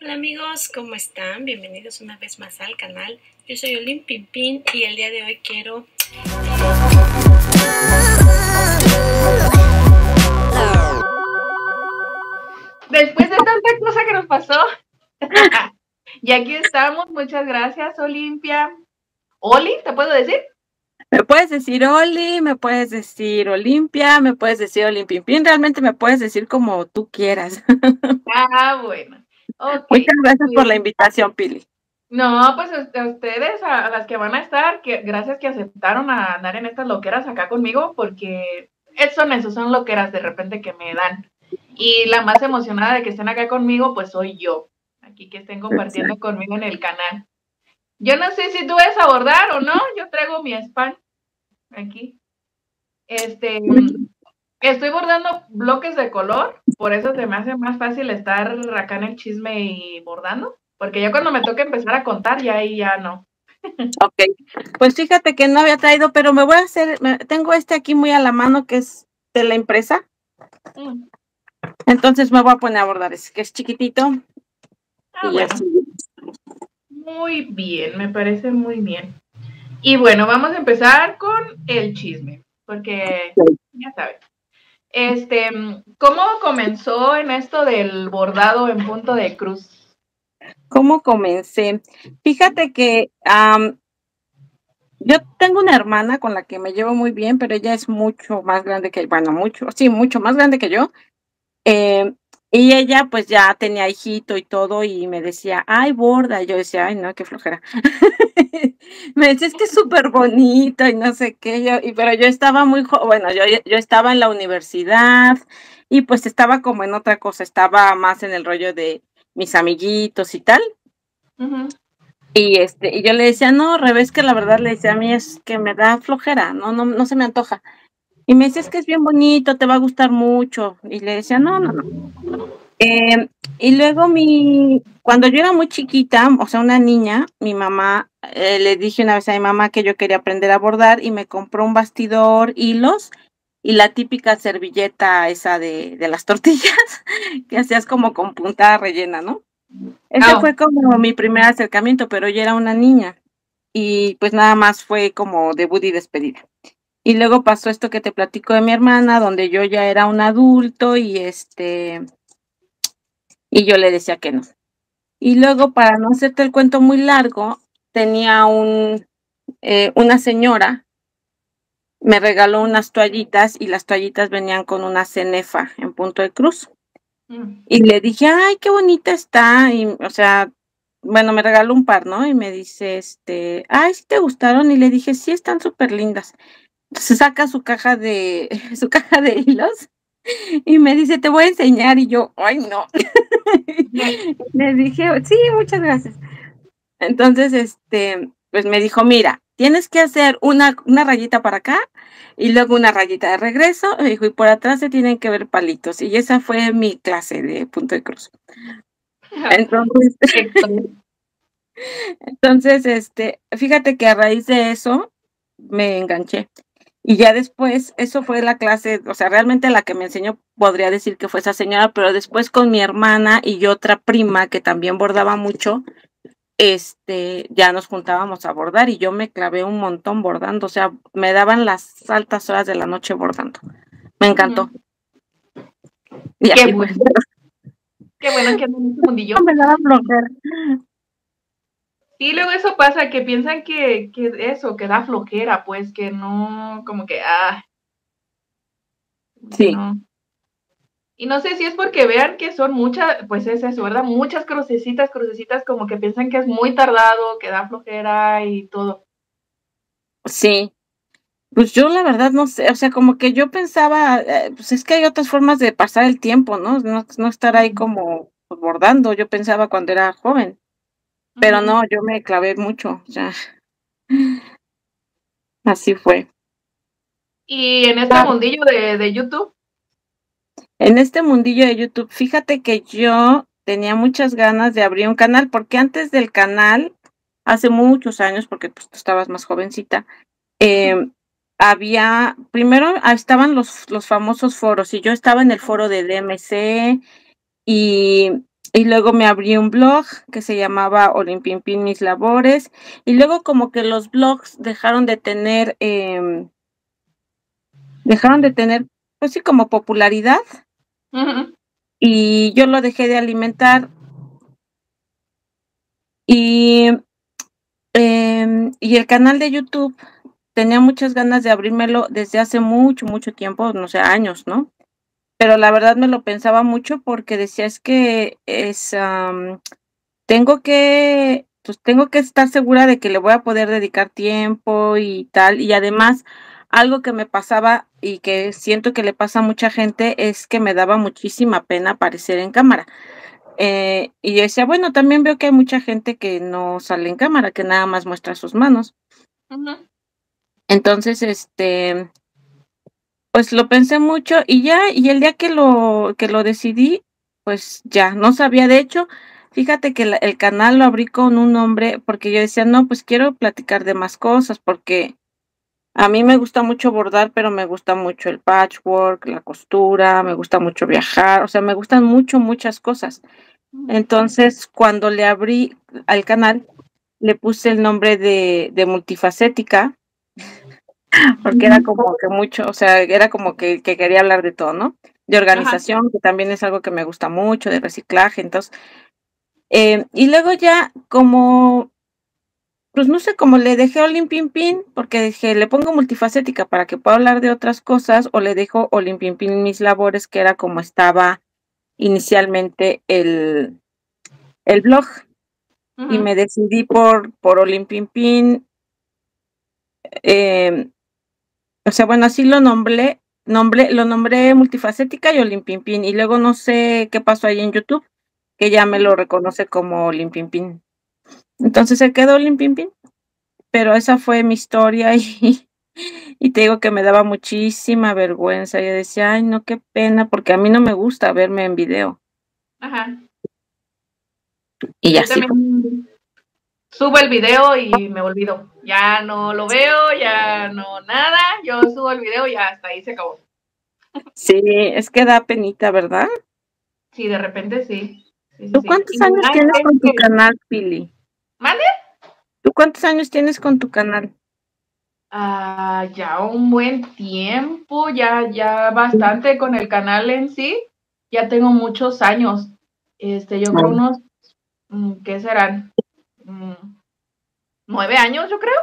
Hola amigos, ¿cómo están? Bienvenidos una vez más al canal. Yo soy Olin Pimpín y el día de hoy quiero... Después de tanta cosa que nos pasó, y aquí estamos. Muchas gracias, Olimpia. ¿Oli? ¿Te puedo decir? Me puedes decir Oli, me puedes decir Olimpia, me puedes decir Olimpimpín, realmente me puedes decir como tú quieras. Ah, bueno. Muchas gracias por la invitación, Pili. No, pues a ustedes, a, las que van a estar, que gracias que aceptaron a andar en estas loqueras acá conmigo, porque son eso, son loqueras de repente que me dan. Y la más emocionada de que estén acá conmigo, pues soy yo, aquí que estén compartiendo conmigo en el canal. Yo no sé si tú vas a abordar o no, yo traigo mi spam aquí. Este, estoy bordando bloques de color, por eso se me hace más fácil estar acá en el chisme y bordando, porque ya cuando me toca empezar a contar, ya ahí ya no. Ok, pues fíjate que no había traído, pero me voy a hacer, tengo este aquí muy a la mano que es de la empresa. Mm. Entonces me voy a poner a bordar ese, que es chiquitito. Ah, muy bien, me parece muy bien. Y bueno, vamos a empezar con el chisme, porque ya sabes. Este, ¿cómo comenzó en esto del bordado en punto de cruz? ¿Cómo comencé? Fíjate que yo tengo una hermana con la que me llevo muy bien, pero ella es mucho más grande que, bueno, mucho, sí, mucho más grande que yo. Eh, y ella pues ya tenía hijito y todo y me decía, ay, borda. Y yo decía, ay, no, qué flojera. me decía, es que es súper bonito y no sé qué. Yo, y, pero yo estaba muy, bueno, yo, yo estaba en la universidad y pues estaba como en otra cosa, estaba más en el rollo de mis amiguitos y tal. Y este, y yo le decía, no, revés que la verdad le decía a mí es que me da flojera, no, no, no se me antoja. Y me decía, es que es bien bonito, te va a gustar mucho. Y le decía, no, no, no. Eh, y luego mi, cuando yo era muy chiquita, o sea, una niña, mi mamá, eh, le dije una vez a mi mamá que yo quería aprender a bordar y me compró un bastidor, hilos y la típica servilleta esa de, de las tortillas que hacías como con puntada rellena, ¿no? Ese fue como mi primer acercamiento, pero yo era una niña y pues nada más fue como debut y despedida. Y luego pasó esto que te platico de mi hermana, donde yo ya era un adulto y este, y yo le decía que no. Y luego, para no hacerte el cuento muy largo, tenía un, eh, una señora, me regaló unas toallitas y las toallitas venían con una cenefa en punto de cruz. Mm. Y le dije, ay, qué bonita está. Y, o sea, bueno, me regaló un par, ¿no? Y me dice, este, ay, ¿sí te gustaron? Y le dije, sí, están súper lindas se saca su caja de su caja de hilos y me dice, te voy a enseñar. Y yo, ay, no. Le dije, sí, muchas gracias. Entonces, este, pues me dijo, mira, tienes que hacer una, una rayita para acá y luego una rayita de regreso. Me dijo, y por atrás se tienen que ver palitos. Y esa fue mi clase de punto de cruz. Entonces, entonces, este, fíjate que a raíz de eso me enganché. Y ya después, eso fue la clase, o sea, realmente la que me enseñó, podría decir que fue esa señora, pero después con mi hermana y otra prima que también bordaba mucho, este, ya nos juntábamos a bordar y yo me clavé un montón bordando, o sea, me daban las altas horas de la noche bordando. Me encantó. Qué bueno. Qué bueno que no. Me daba Sí, luego eso pasa, que piensan que, que eso, que da flojera, pues, que no, como que, ah. Sí. Y no sé si es porque vean que son muchas, pues es eso, ¿verdad? Muchas crucecitas, crucecitas, como que piensan que es muy tardado, que da flojera y todo. Sí. Pues yo la verdad no sé, o sea, como que yo pensaba, eh, pues es que hay otras formas de pasar el tiempo, ¿no? No, no estar ahí como bordando, yo pensaba cuando era joven. Pero no, yo me clavé mucho, ya. Así fue. ¿Y en este mundillo de, de YouTube? En este mundillo de YouTube, fíjate que yo tenía muchas ganas de abrir un canal, porque antes del canal, hace muchos años, porque pues, tú estabas más jovencita, eh, había, primero estaban los, los famosos foros, y yo estaba en el foro de DMC, y y luego me abrí un blog que se llamaba Olimpimpin Mis Labores. Y luego como que los blogs dejaron de tener, em, dejaron de tener, pues sí, como popularidad. Y yo lo dejé de alimentar. Y, em, y el canal de YouTube tenía muchas ganas de abrírmelo desde hace mucho, mucho tiempo, no sé, años, ¿no? Pero la verdad me lo pensaba mucho porque decía es que es tengo que pues tengo que estar segura de que le voy a poder dedicar tiempo y tal y además algo que me pasaba y que siento que le pasa a mucha gente es que me daba muchísima pena aparecer en cámara. Eh, y yo decía, bueno, también veo que hay mucha gente que no sale en cámara, que nada más muestra sus manos. Entonces, este, pues lo pensé mucho y ya, y el día que lo, que lo decidí, pues ya, no sabía. De hecho, fíjate que el canal lo abrí con un nombre porque yo decía, no, pues quiero platicar de más cosas porque a mí me gusta mucho bordar, pero me gusta mucho el patchwork, la costura, me gusta mucho viajar, o sea, me gustan mucho, muchas cosas. Entonces, cuando le abrí al canal, le puse el nombre de, de multifacética porque era como que mucho, o sea, era como que, quería hablar de todo, ¿no? De organización, que también es algo que me gusta mucho, de reciclaje, entonces, eh, y luego ya como, pues no sé, como le dejé Olimpimpin, porque dije, le pongo multifacética para que pueda hablar de otras cosas, o le dejo Olimpimpin mis labores, que era como estaba inicialmente el, el blog. Y me decidí por, por Olimpimpin, eh, o sea, bueno, así lo nombré, nombré, lo nombré multifacética y Olimpimpin. Y luego no sé qué pasó ahí en YouTube, que ya me lo reconoce como Olimpimpin. Entonces se quedó Olimpimpin. Pero esa fue mi historia y, y te digo que me daba muchísima vergüenza. Yo decía, ay, no, qué pena, porque a mí no me gusta verme en video. Ajá. Y ya sí subo el video y me olvido. Ya no lo veo, ya no nada. Yo subo el video y hasta ahí se acabó. Sí, es que da penita, ¿verdad? Sí, de repente sí. ¿Tú cuántos años tienes con tu canal, Pili? ¿Vale? ¿Tú cuántos años tienes con tu canal? Ah, ya un buen tiempo, ya, ya bastante con el canal en sí. Ya tengo muchos años. Este, yo creo unos, mm, ¿qué serán? Nueve años, yo creo.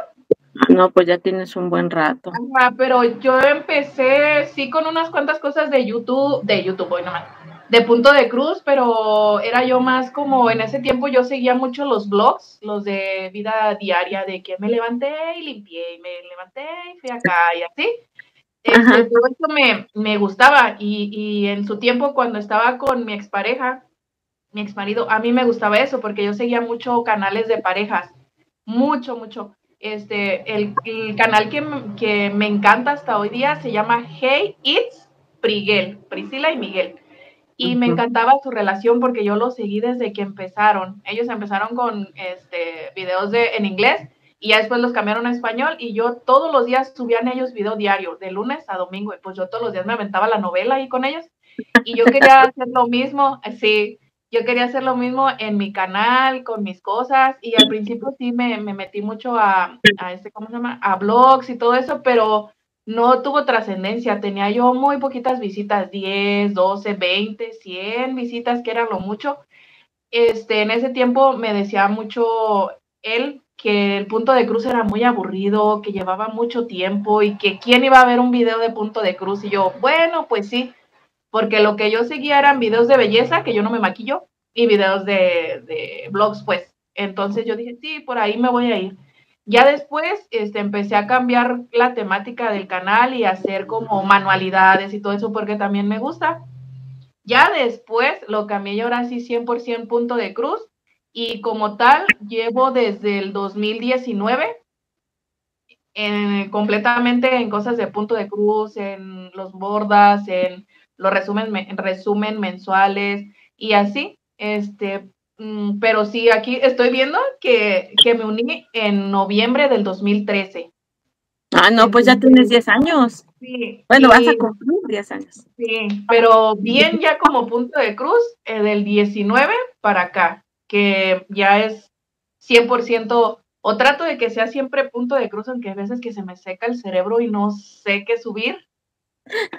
No, pues ya tienes un buen rato. pero yo empecé, sí, con unas cuantas cosas de YouTube, de YouTube, hoy nomás, de punto de cruz, pero era yo más como, en ese tiempo yo seguía mucho los blogs, los de vida diaria, de que me levanté y limpié, y me levanté y fui acá y así. Este, todo eso me, me gustaba y, y en su tiempo cuando estaba con mi expareja, mi ex marido, a mí me gustaba eso porque yo seguía mucho canales de parejas, mucho, mucho. Este, el, canal que, que, me encanta hasta hoy día se llama Hey It's Priguel, Priscila y Miguel. Y me encantaba su relación porque yo lo seguí desde que empezaron. Ellos empezaron con este, videos de, en inglés y ya después los cambiaron a español y yo todos los días subían ellos video diario, de lunes a domingo, y pues yo todos los días me aventaba la novela ahí con ellos. Y yo quería hacer lo mismo, así, yo quería hacer lo mismo en mi canal, con mis cosas, y al principio sí me, metí mucho a, a, este, ¿cómo se llama? A blogs y todo eso, pero no tuvo trascendencia. Tenía yo muy poquitas visitas, 10, 12, 20, 100 visitas, que era lo mucho. Este, en ese tiempo me decía mucho él que el punto de cruz era muy aburrido, que llevaba mucho tiempo y que quién iba a ver un video de punto de cruz. Y yo, bueno, pues sí, porque lo que yo seguía eran videos de belleza, que yo no me maquillo, y videos de, blogs, pues. Entonces yo dije, sí, por ahí me voy a ir. Ya después este, empecé a cambiar la temática del canal y hacer como manualidades y todo eso porque también me gusta. Ya después lo cambié y ahora sí 100% punto de cruz y como tal llevo desde el 2019 en, completamente en cosas de punto de cruz, en los bordas, en los resumen, resumen mensuales y así. Este, mm, pero sí, aquí estoy viendo que, que me uní en noviembre del 2013. Ah, no, pues ya tienes 10 años. Sí. Bueno, vas a cumplir 10 años. Sí, pero bien ya como punto de cruz, eh, del 19 para acá, que ya es 100%, o trato de que sea siempre punto de cruz, aunque a veces que se me seca el cerebro y no sé qué subir.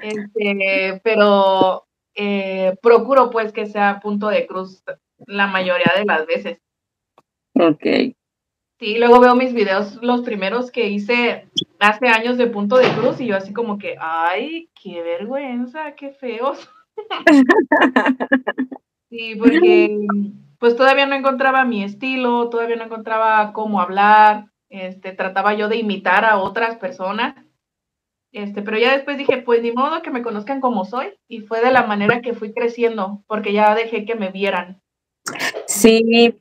Este, pero eh, procuro pues que sea punto de cruz la mayoría de las veces. Ok. Sí, luego veo mis videos, los primeros que hice hace años de punto de cruz y yo así como que, ay, qué vergüenza, qué feos. sí, porque pues todavía no encontraba mi estilo, todavía no encontraba cómo hablar, este, trataba yo de imitar a otras personas, este, pero ya después dije, pues ni modo que me conozcan como soy y fue de la manera que fui creciendo, porque ya dejé que me vieran. Sí,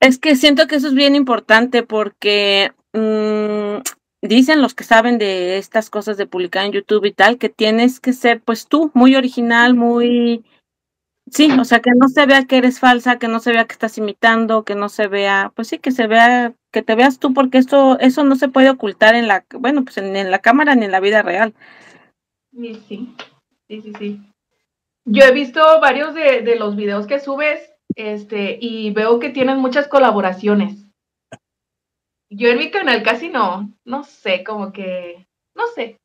es que siento que eso es bien importante porque mmm, dicen los que saben de estas cosas de publicar en YouTube y tal, que tienes que ser pues tú, muy original, muy... Sí, o sea, que no se vea que eres falsa, que no se vea que estás imitando, que no se vea, pues sí, que se vea, que te veas tú, porque eso, eso no se puede ocultar en la, bueno, pues en, en la cámara ni en la vida real. Sí, sí, sí, sí. Yo he visto varios de, de los videos que subes este, y veo que tienen muchas colaboraciones. Yo en mi canal casi no, no sé, como que, no sé.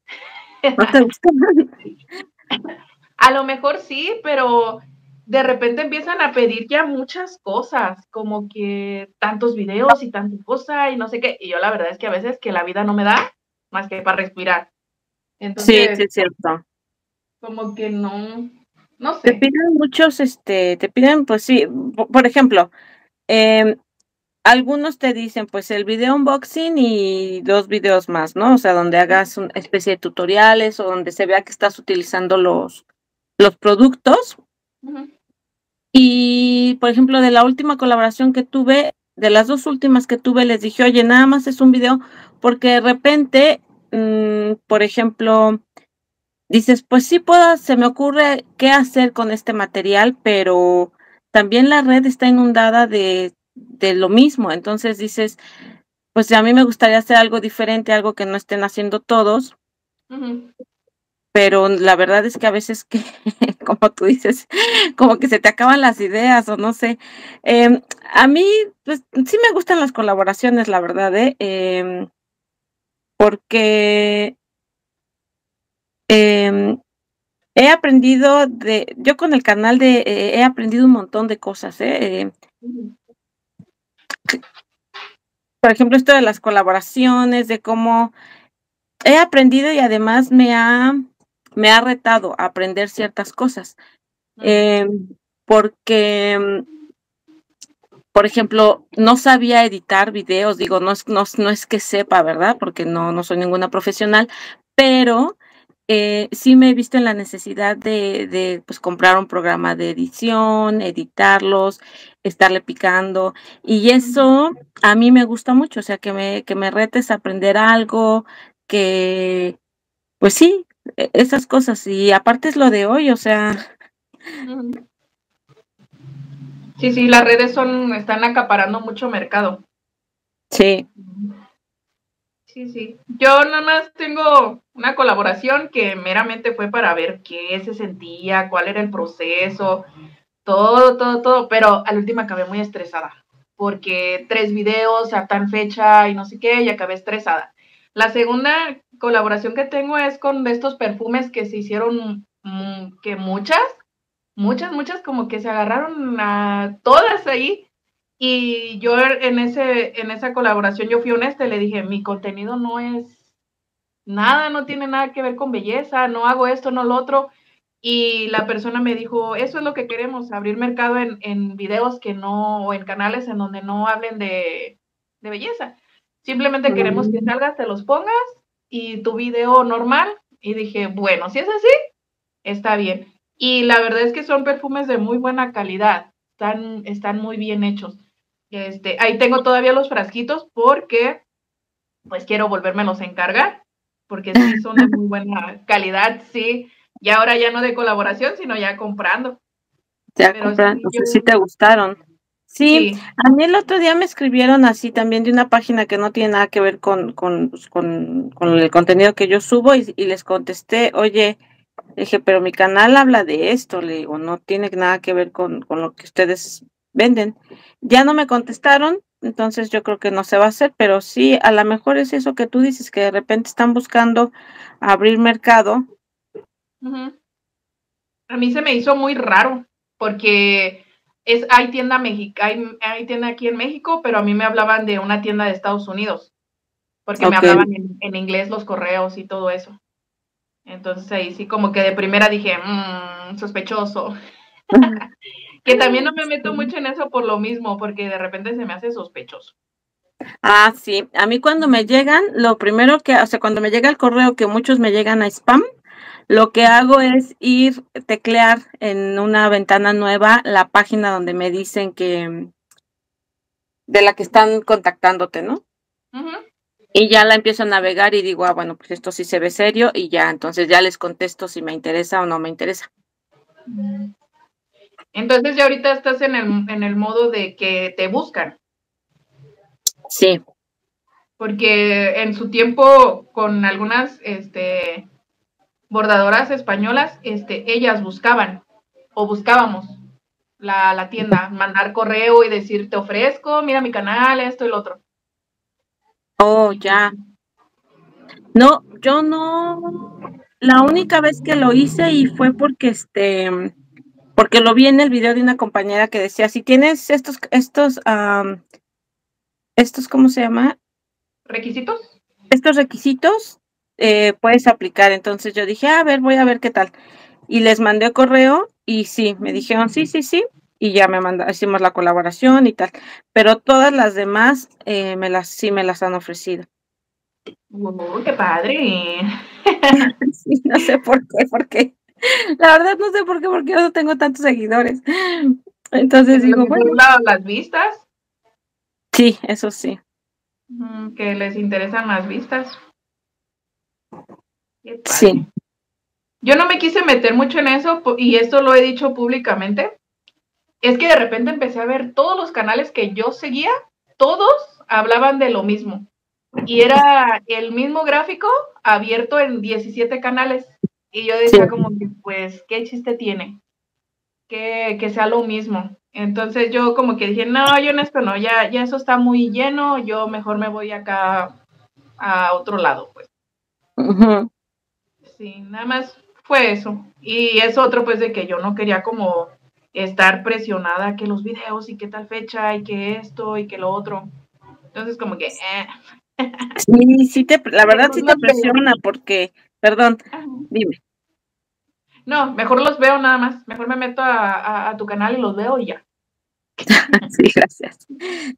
¿No te gusta? A lo mejor sí, pero de repente empiezan a pedir ya muchas cosas, como que tantos videos y tanta cosa y no sé qué. Y yo la verdad es que a veces que la vida no me da más que para respirar. Entonces, sí, sí, es cierto. como que no, no Te sé. piden muchos, este, te piden, pues sí, po- por ejemplo, em, algunos te dicen, pues el video unboxing y dos videos más, ¿no? O sea, donde hagas una especie de tutoriales o donde se vea que estás utilizando los, los productos. Y, por ejemplo, de la última colaboración que tuve, de las dos últimas que tuve, les dije, oye, nada más es un video, porque de repente, mm, por ejemplo, dices, pues sí puedo, se me ocurre qué hacer con este material, pero también la red está inundada de, de lo mismo. Entonces dices, pues a mí me gustaría hacer algo diferente, algo que no estén haciendo todos, ujú. Pero la verdad es que a veces que, como tú dices, como que se te acaban las ideas o no sé. Em, a mí, pues sí me gustan las colaboraciones, la verdad, ¿eh? Em, porque em, he aprendido de, yo con el canal de, eh, he aprendido un montón de cosas, ¿eh? Por ejemplo, esto de las colaboraciones, de cómo he aprendido y además me ha, me ha retado a aprender ciertas cosas. Eh, porque, por ejemplo, no sabía editar videos, digo, no es, no, es- no es que sepa, ¿verdad? Porque no, no soy ninguna profesional, pero eh, sí me he visto en la necesidad de, de pues, comprar un programa de edición, editarlos, estarle picando, y eso a mí me gusta mucho, o sea, que me, que me retes a aprender algo, que, pues sí, esas cosas, y aparte es lo de hoy, o sea. Sí, sí, las redes son, están acaparando mucho mercado. sí. Sí, sí. Yo nada más tengo una colaboración que meramente fue para ver qué se sentía, cuál era el proceso, todo, todo, todo, pero al último acabé muy estresada, porque tres videos a tan fecha y no sé qué, y acabé estresada. La segunda colaboración que tengo es con estos perfumes que se hicieron, mm, que muchas, muchas, muchas como que se agarraron a todas ahí. Y yo en, ese, en esa colaboración yo fui honesta y le dije, mi contenido no es nada, no tiene nada que ver con belleza, no hago esto, no lo otro. Y la persona me dijo, eso es lo que queremos, abrir mercado en, en videos que no, o en canales en donde no hablen de, de belleza. Simplemente queremos que salgas, te los pongas y tu video normal. Y dije, bueno, si es así, está bien. Y la verdad es que son perfumes de muy buena calidad, están, están muy bien hechos. Este, ahí tengo todavía los frasquitos porque pues quiero volvérmelos a encargar, porque sí son de muy buena calidad, sí. Y ahora ya no de colaboración, sino ya comprando. Ya Pero compran, sí, entonces yo- sí te gustaron. Sí, Sí, a mí el otro día me escribieron así también de una página que no tiene nada que ver con, con, pues, con, con el contenido que yo subo y, y les contesté, oye, dije, pero mi canal habla de esto, le digo, no tiene nada que ver con, con lo que ustedes venden. Ya no me contestaron, entonces yo creo que no se va a hacer, pero sí, a lo mejor es eso que tú dices, que de repente están buscando abrir mercado. A mí se me hizo muy raro, porque es, hay tienda hay, hay, tienda aquí en México, pero a mí me hablaban de una tienda de Estados Unidos, porque me hablaban en, inglés los correos y todo eso. Entonces ahí sí como que de primera dije, mmm, sospechoso. que también no me meto mucho en eso por lo mismo, porque de repente se me hace sospechoso. Ah, sí. A mí cuando me llegan, lo primero que, o sea, cuando me llega el correo, que muchos me llegan a spam, lo que hago es ir teclear en una ventana nueva la página donde me dicen que de la que están contactándote, ¿no? Y ya la empiezo a navegar y digo, ah, bueno, pues esto sí se ve serio y ya, entonces ya les contesto si me interesa o no me interesa. Entonces ya ahorita estás en el, en el modo de que te buscan. Sí. Porque en su tiempo con algunas este, bordadoras españolas, este, ellas buscaban o buscábamos la, la tienda, mandar correo y decir, te ofrezco, mira mi canal, esto y lo otro. Oh, ya. No, yo no. La única vez que lo hice y fue porque este, porque lo vi en el video de una compañera que decía, si tienes estos, estos, estos, ¿cómo se llama? Requisitos. Estos requisitos, eh, puedes aplicar. Entonces yo dije, a ver, voy a ver qué tal. Y les mandé correo y sí, me dijeron, sí, sí, sí. Y ya me mandaron, hicimos la colaboración y tal. Pero todas las demás eh, me las, sí me las han ofrecido. ¡Qué padre! no sé por qué, porque la verdad no sé por qué, porque yo no tengo tantos seguidores. Entonces digo, bueno. las vistas? Sí, eso sí. Que les interesan las vistas. Sí. Yo no me quise meter mucho en eso y esto lo he dicho públicamente. Es que de repente empecé a ver todos los canales que yo seguía, todos hablaban de lo mismo. Y era el mismo gráfico abierto en 17 canales. Y yo decía como que, pues, ¿qué chiste tiene? Que, que, sea lo mismo. Entonces yo como que dije, no, yo en esto no, ya, ya eso está muy lleno, yo mejor me voy acá a otro lado, pues. Sí, nada más fue eso. Y es otro, pues, de que yo no quería como estar presionada que los videos y qué tal fecha y que esto y que lo otro. Entonces como que... Eh. Sí, sí te, la verdad sí te presiona porque, perdón, dime. No, mejor los veo nada más. Mejor me meto a, tu canal y los veo y ya. sí, gracias.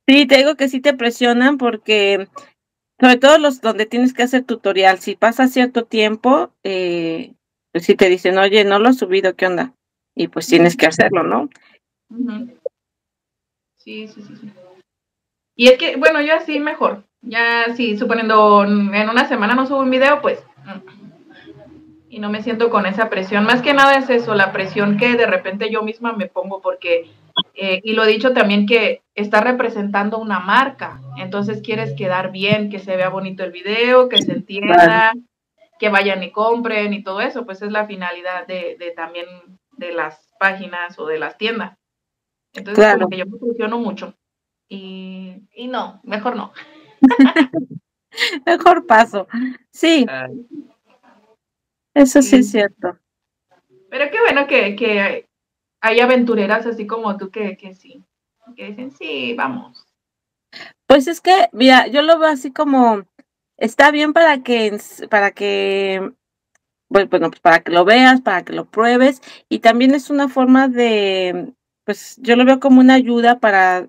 Sí, te digo que sí te presionan porque, sobre todo los donde tienes que hacer tutorial, si pasa cierto tiempo, eh, pues si te dicen, oye, no lo has subido, ¿qué onda? Y pues tienes que hacerlo, ¿no? Sí, sí, sí, sí. Y es que, bueno, yo así mejor. Ya, sí, suponiendo en una semana no subo un video, pues mm, y no me siento con esa presión. Más que nada es eso, la presión que de repente yo misma me pongo porque, eh, y lo he dicho también que está representando una marca, entonces quieres quedar bien, que se vea bonito el video, que se entienda, que vayan y compren y todo eso, pues es la finalidad de, también de las páginas o de las tiendas. Entonces como que yo me presiono mucho y, y no, mejor no. mejor paso. Sí. Eso sí, es cierto. Pero qué bueno que, que hay aventureras así como tú que, que sí, que dicen, sí, vamos. Pues es que, mira, yo lo veo así como, está bien para que, para que, bueno, pues para que lo veas, para que lo pruebes, y también es una forma de, pues yo lo veo como una ayuda para,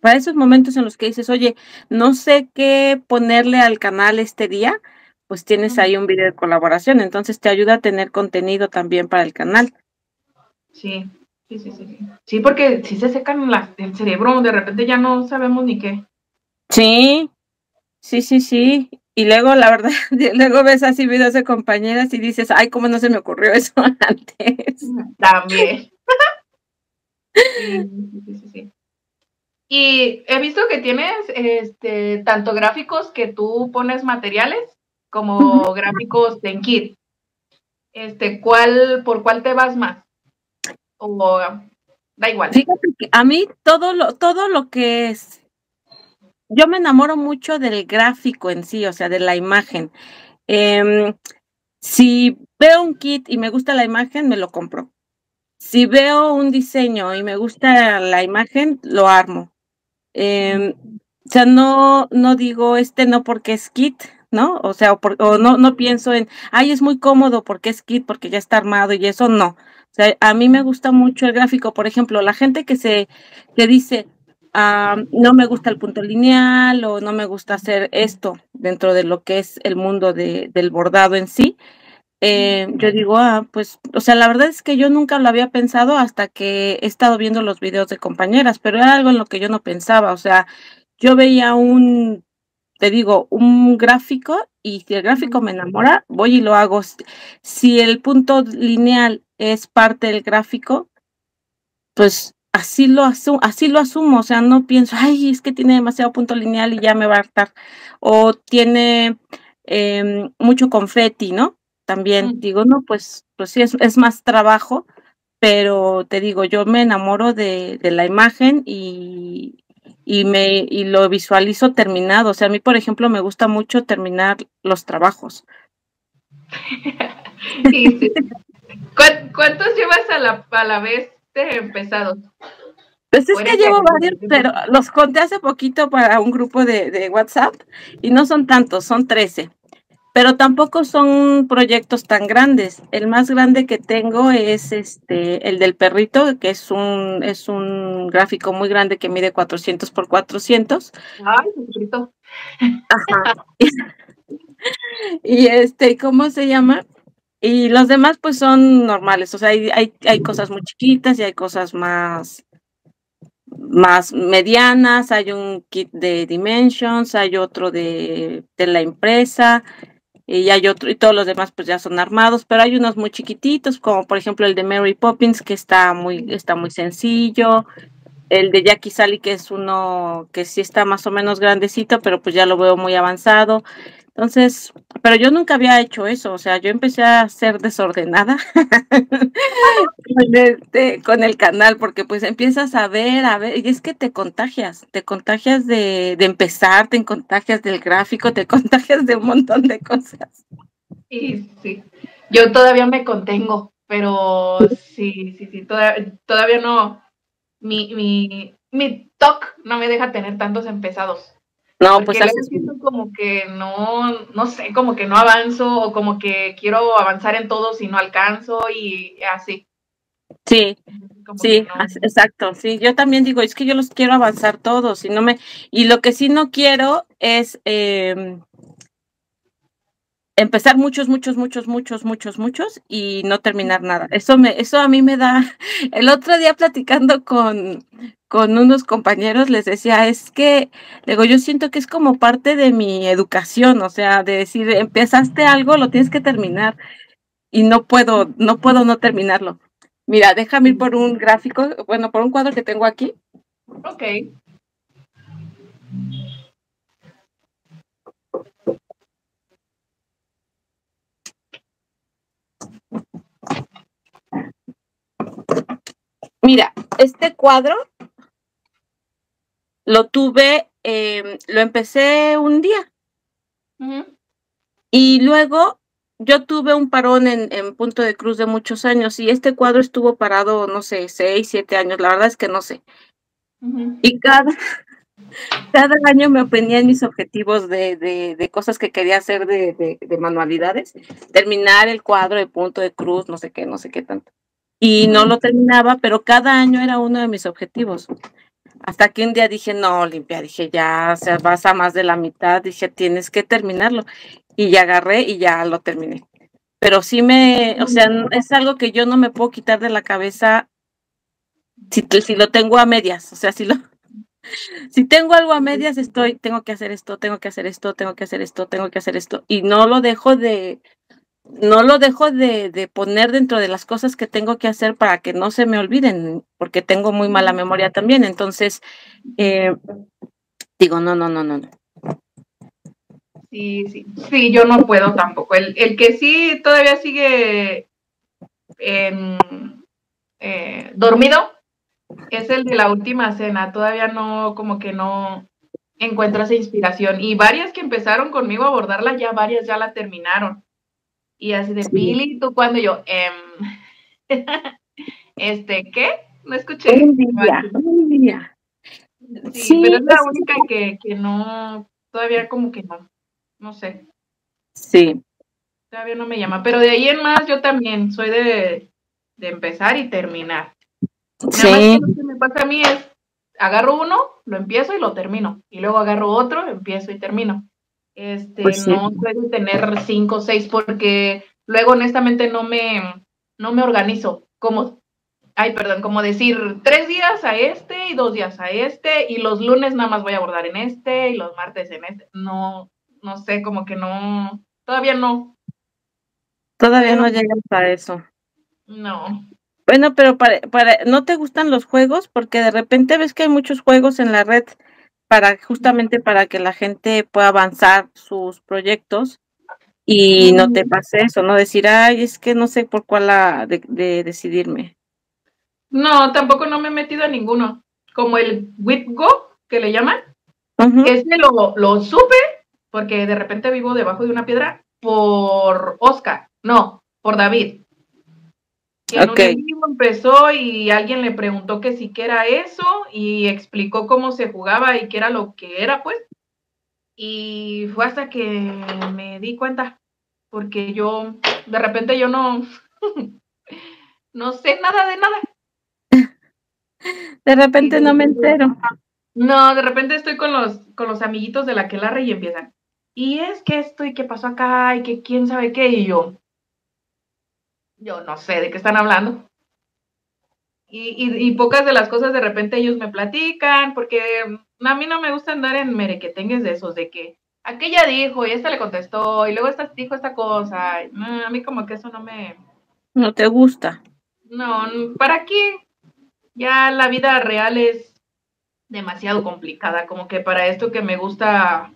para esos momentos en los que dices, oye, no sé qué ponerle al canal este día, pues tienes ahí un video de colaboración, entonces te ayuda a tener contenido también para el canal. Sí, sí, sí, sí. Sí, porque si se secan el cerebro, de repente ya no sabemos ni qué. Sí, sí, sí, sí. Y luego, la verdad, luego ves así videos de compañeras y dices, ay, ¿cómo no se me ocurrió eso antes? También. sí, sí, sí, sí. Y he visto que tienes este tanto gráficos que tú pones materiales como gráficos en Kit. Este, ¿cuál, ¿Por cuál te vas más? O Da igual. Fíjate que a mí todo lo, todo lo que es, yo me enamoro mucho del gráfico en sí, o sea, de la imagen. Em, si veo un kit y me gusta la imagen, me lo compro. Si veo un diseño y me gusta la imagen, lo armo. Em, o sea, no, no digo este no porque es kit, ¿no? O sea, o, no, no pienso en, ay, es muy cómodo porque es kit, porque ya está armado y eso no. Sea, a mí me gusta mucho el gráfico. Por ejemplo, la gente que se, que dice, ah, no me gusta el punto lineal o no me gusta hacer esto dentro de lo que es el mundo de, del bordado en sí. Eh, yo digo, ah, pues, o sea, la verdad es que yo nunca lo había pensado hasta que he estado viendo los videos de compañeras, pero era algo en lo que yo no pensaba, o sea, yo veía un, te digo, un gráfico y si el gráfico me enamora, voy y lo hago. Si el punto lineal es parte del gráfico, pues así lo, asumo, así lo asumo, o sea, no pienso, ay, es que tiene demasiado punto lineal y ya me va a hartar, o tiene em, mucho confeti, ¿no? También digo, no, pues, pues sí, es, es, más trabajo, pero te digo, yo me enamoro de, de la imagen y, y me y lo visualizo terminado. O sea, a mí, por ejemplo, me gusta mucho terminar los trabajos. ¿Cuántos llevas a la, a la vez de empezados? Pues es que llevo varios, pero los conté hace poquito para un grupo de, de WhatsApp y no son tantos, son 13 pero tampoco son proyectos tan grandes. El más grande que tengo es este el del perrito, que es un es un gráfico muy grande que mide 400 por 400. Ay, perrito. Ajá. y este, ¿cómo se llama? Y los demás pues son normales, o sea, hay, hay, hay cosas muy chiquitas y hay cosas más más medianas, hay un kit de Dimensions, hay otro de, de la empresa, y hay otro, y todos los demás pues ya son armados, pero hay unos muy chiquititos, como por ejemplo el de Mary Poppins, que está muy, está muy sencillo, el de Jackie Sally, que es uno que sí está más o menos grandecito, pero pues ya lo veo muy avanzado. Entonces, pero yo nunca había hecho eso, o sea, yo empecé a ser desordenada con, el canal, porque pues empiezas a ver, a ver, y es que te contagias, te contagias de, de empezar, te contagias del gráfico, te contagias de un montón de cosas. Sí, sí, yo todavía me contengo, pero sí, sí, sí, todavía, todavía no, mi, mi, mi TOC no me deja tener tantos empezados. No, pues así. siento como que no, no sé, como que no avanzo o como que quiero avanzar en todo si no alcanzo y así. Sí, sí, exacto, sí, yo también digo, es que yo los quiero avanzar todos y no me, y lo que sí no quiero es eh, empezar muchos, muchos, muchos, muchos, muchos, muchos y no terminar nada. Eso me, eso a mí me da. El otro día platicando con, con unos compañeros les decía, es que, digo, yo siento que es como parte de mi educación, o sea, de decir, empezaste algo, lo tienes que terminar y no puedo, no puedo no terminarlo. Mira, déjame ir por un gráfico, bueno, por un cuadro que tengo aquí. Ok. Mira, este cuadro lo tuve, em, lo empecé un día. Y luego yo tuve un parón en, en, Punto de Cruz de muchos años y este cuadro estuvo parado, no sé, seis, siete años, la verdad es que no sé. Y cada, cada año me en mis objetivos de, de, de, cosas que quería hacer de, de, manualidades, terminar el cuadro de Punto de Cruz, no sé qué, no sé qué tanto y no lo terminaba, pero cada año era uno de mis objetivos. Hasta que un día dije, no, Olimpia, dije, ya, o sea, vas a más de la mitad, dije, tienes que terminarlo. Y ya agarré y ya lo terminé. Pero sí me, o sea, es algo que yo no me puedo quitar de la cabeza si, si lo tengo a medias, o sea, si lo, si tengo algo a medias, estoy, tengo que hacer esto, tengo que hacer esto, tengo que hacer esto, tengo que hacer esto, y no lo dejo de, no lo dejo de, de, poner dentro de las cosas que tengo que hacer para que no se me olviden, porque tengo muy mala memoria también. Entonces, eh, digo, no, no, no, no. Sí, sí, sí, yo no puedo tampoco. El, el que sí todavía sigue eh, dormido es el de la última cena. Todavía no, como que no encuentro esa inspiración. Y varias que empezaron conmigo a abordarla, ya varias ya la terminaron. Y así de, Pili, ¿tú cuando yo? Em, este, ¿qué? No escuché. Un día, un día. Sí, pero es la única que, que no, todavía como que no, no sé. Sí. Todavía no me llama, pero de ahí en más yo también soy de, de empezar y terminar. Sí. lo que me pasa a mí es, agarro uno, lo empiezo y lo termino. Y luego agarro otro, empiezo y termino. Este, pues no puedo tener cinco o seis porque luego honestamente no me, no me organizo. Como, ay, perdón, como decir tres días a este y dos días a este y los lunes nada más voy a abordar en este y los martes en este. No, no sé, como que no, todavía no. Todavía no llegas a eso. No. Bueno, pero para, para, ¿no te gustan los juegos? Porque de repente ves que hay muchos juegos en la red para justamente para que la gente pueda avanzar sus proyectos y no te pase eso, no decir, ay, es que no sé por cuál de, decidirme. No, tampoco no me he metido a ninguno. Como el WitGo, que le llaman. Ese lo, lo supe porque de repente vivo debajo de una piedra por Oscar, no, por David. Que en un empezó y alguien le preguntó que sí que era eso y explicó cómo se jugaba y qué era lo que era, pues. Y fue hasta que me di cuenta, porque yo, de repente yo no, no sé nada de nada. De repente no me entero. No, de repente estoy con los, con los amiguitos de la que la y empiezan. Y es que esto y qué pasó acá y que quién sabe qué. Y yo, yo no sé de qué están hablando. Y, pocas de las cosas de repente ellos me platican, porque a mí no me gusta andar en merequetengues de esos, de que aquella dijo y esta le contestó y luego esta dijo esta cosa. a mí como que eso no me... No te gusta. No, ¿para qué? Ya la vida real es demasiado complicada, como que para esto que me gusta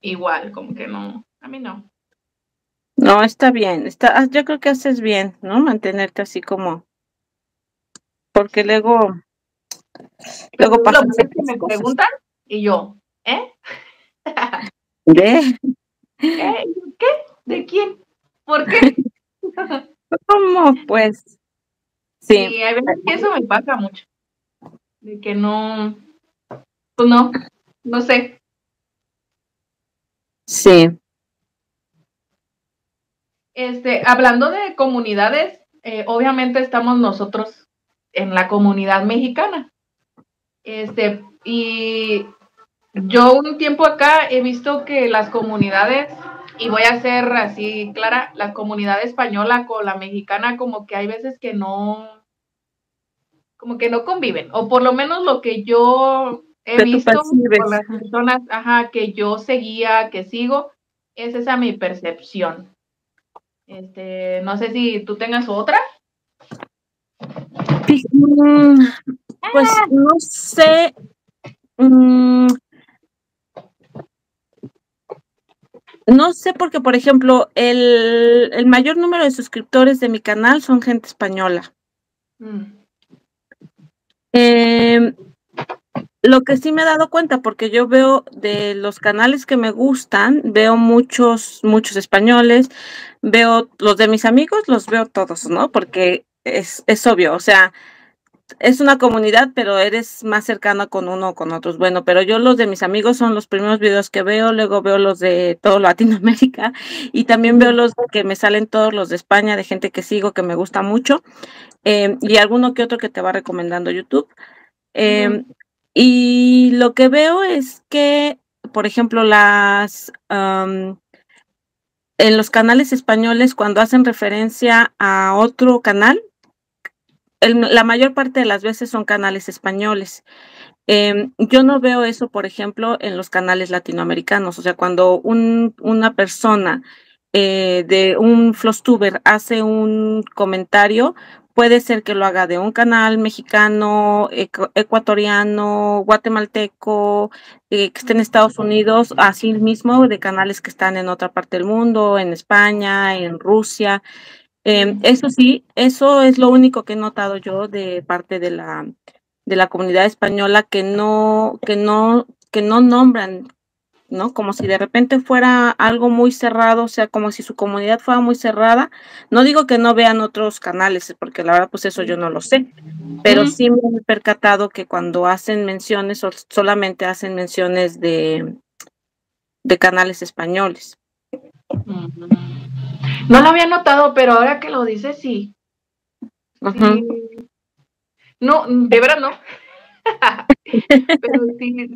igual, como que no, a mí no. No, está bien. Está, ah, yo creo que haces bien, ¿no? Mantenerte así como. Porque luego. Luego pasa. que me preguntan y yo, ¿eh? ¿De? ¿Eh? ¿Qué? ¿De quién? ¿Por qué? ¿Cómo? Pues. Sí. Y a veces eso me pasa mucho. De que no. Pues no. No sé. Sí. Este, hablando de comunidades, eh, obviamente estamos nosotros en la comunidad mexicana. Este, y yo un tiempo acá he visto que las comunidades, y voy a ser así clara, la comunidad española con la mexicana como que hay veces que no, como que no conviven, o por lo menos lo que yo he visto con las personas, ajá, que yo seguía, que sigo, es esa mi percepción. Este, no sé si tú tengas otra. Mm, pues no sé. Mm, no sé porque, por ejemplo, el, el, mayor número de suscriptores de mi canal son gente española. Mm. Eh, lo que sí me he dado cuenta, porque yo veo de los canales que me gustan, veo muchos, muchos españoles, veo los de mis amigos, los veo todos, ¿no? Porque es, es obvio, o sea, es una comunidad, pero eres más cercano con uno o con otros. Bueno, pero yo los de mis amigos son los primeros videos que veo, luego veo los de todo Latinoamérica y también veo los que me salen todos los de España, de gente que sigo, que me gusta mucho, eh, y alguno que otro que te va recomendando YouTube. Eh, y lo que veo es que, por ejemplo, las en los canales españoles, cuando hacen referencia a otro canal, la mayor parte de las veces son canales españoles. Em, yo no veo eso, por ejemplo, en los canales latinoamericanos. O sea, cuando un, una persona eh, de un Flostuber hace un comentario, Puede ser que lo haga de un canal mexicano, ecuatoriano, guatemalteco, eh, que esté en Estados Unidos, así mismo de canales que están en otra parte del mundo, en España, en Rusia. Em, eso sí, eso es lo único que he notado yo de parte de la, de la comunidad española que no, que no, que no nombran, ¿no? Como si de repente fuera algo muy cerrado, o sea, como si su comunidad fuera muy cerrada. No digo que no vean otros canales, porque la verdad, pues eso yo no lo sé, pero sí me he percatado que cuando hacen menciones, solamente hacen menciones de, de canales españoles. No lo había notado, pero ahora que lo dices, sí. No, de verdad no. pero sí,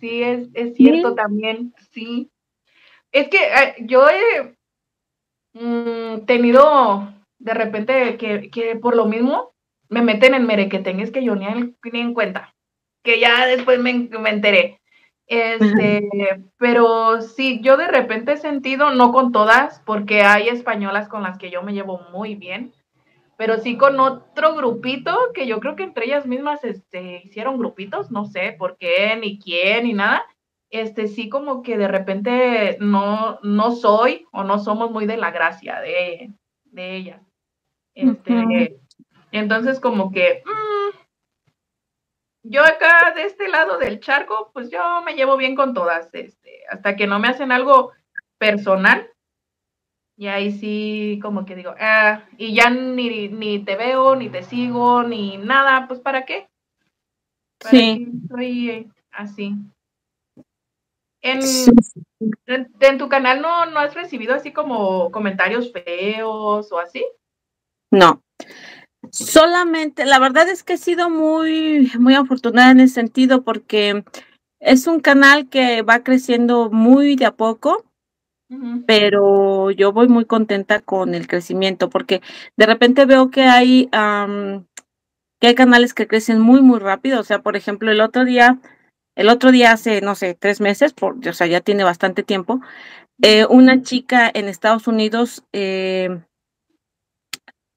sí, es, cierto también, sí. Es que eh, yo he mm, tenido de repente que, por lo mismo me meten en merequeten, es que yo ni, ni en cuenta, que ya después me, me enteré. Este, pero sí, yo de repente he sentido, no con todas, porque hay españolas con las que yo me llevo muy bien, pero sí con otro grupito que yo creo que entre ellas mismas este, hicieron grupitos, no sé por qué, ni quién, ni nada. Este, sí como que de repente no, no soy o no somos muy de la gracia de, de ellas. Este, Entonces como que, mm, yo acá de este lado del charco, pues yo me llevo bien con todas, este, hasta que no me hacen algo personal. Y ahí sí, como que digo, ah, y ya ni, ni te veo, ni te sigo, ni nada, pues ¿para qué? sí. Soy así. En, en, tu canal no, no has recibido así como comentarios feos o así? No. Solamente, la verdad es que he sido muy, muy afortunada en ese sentido porque es un canal que va creciendo muy de a poco, pero yo voy muy contenta con el crecimiento porque de repente veo que hay, que hay canales que crecen muy, muy rápido. O sea, por ejemplo, el otro día, el otro día hace, no sé, tres meses, por, o sea, ya tiene bastante tiempo, eh, una chica en Estados Unidos eh,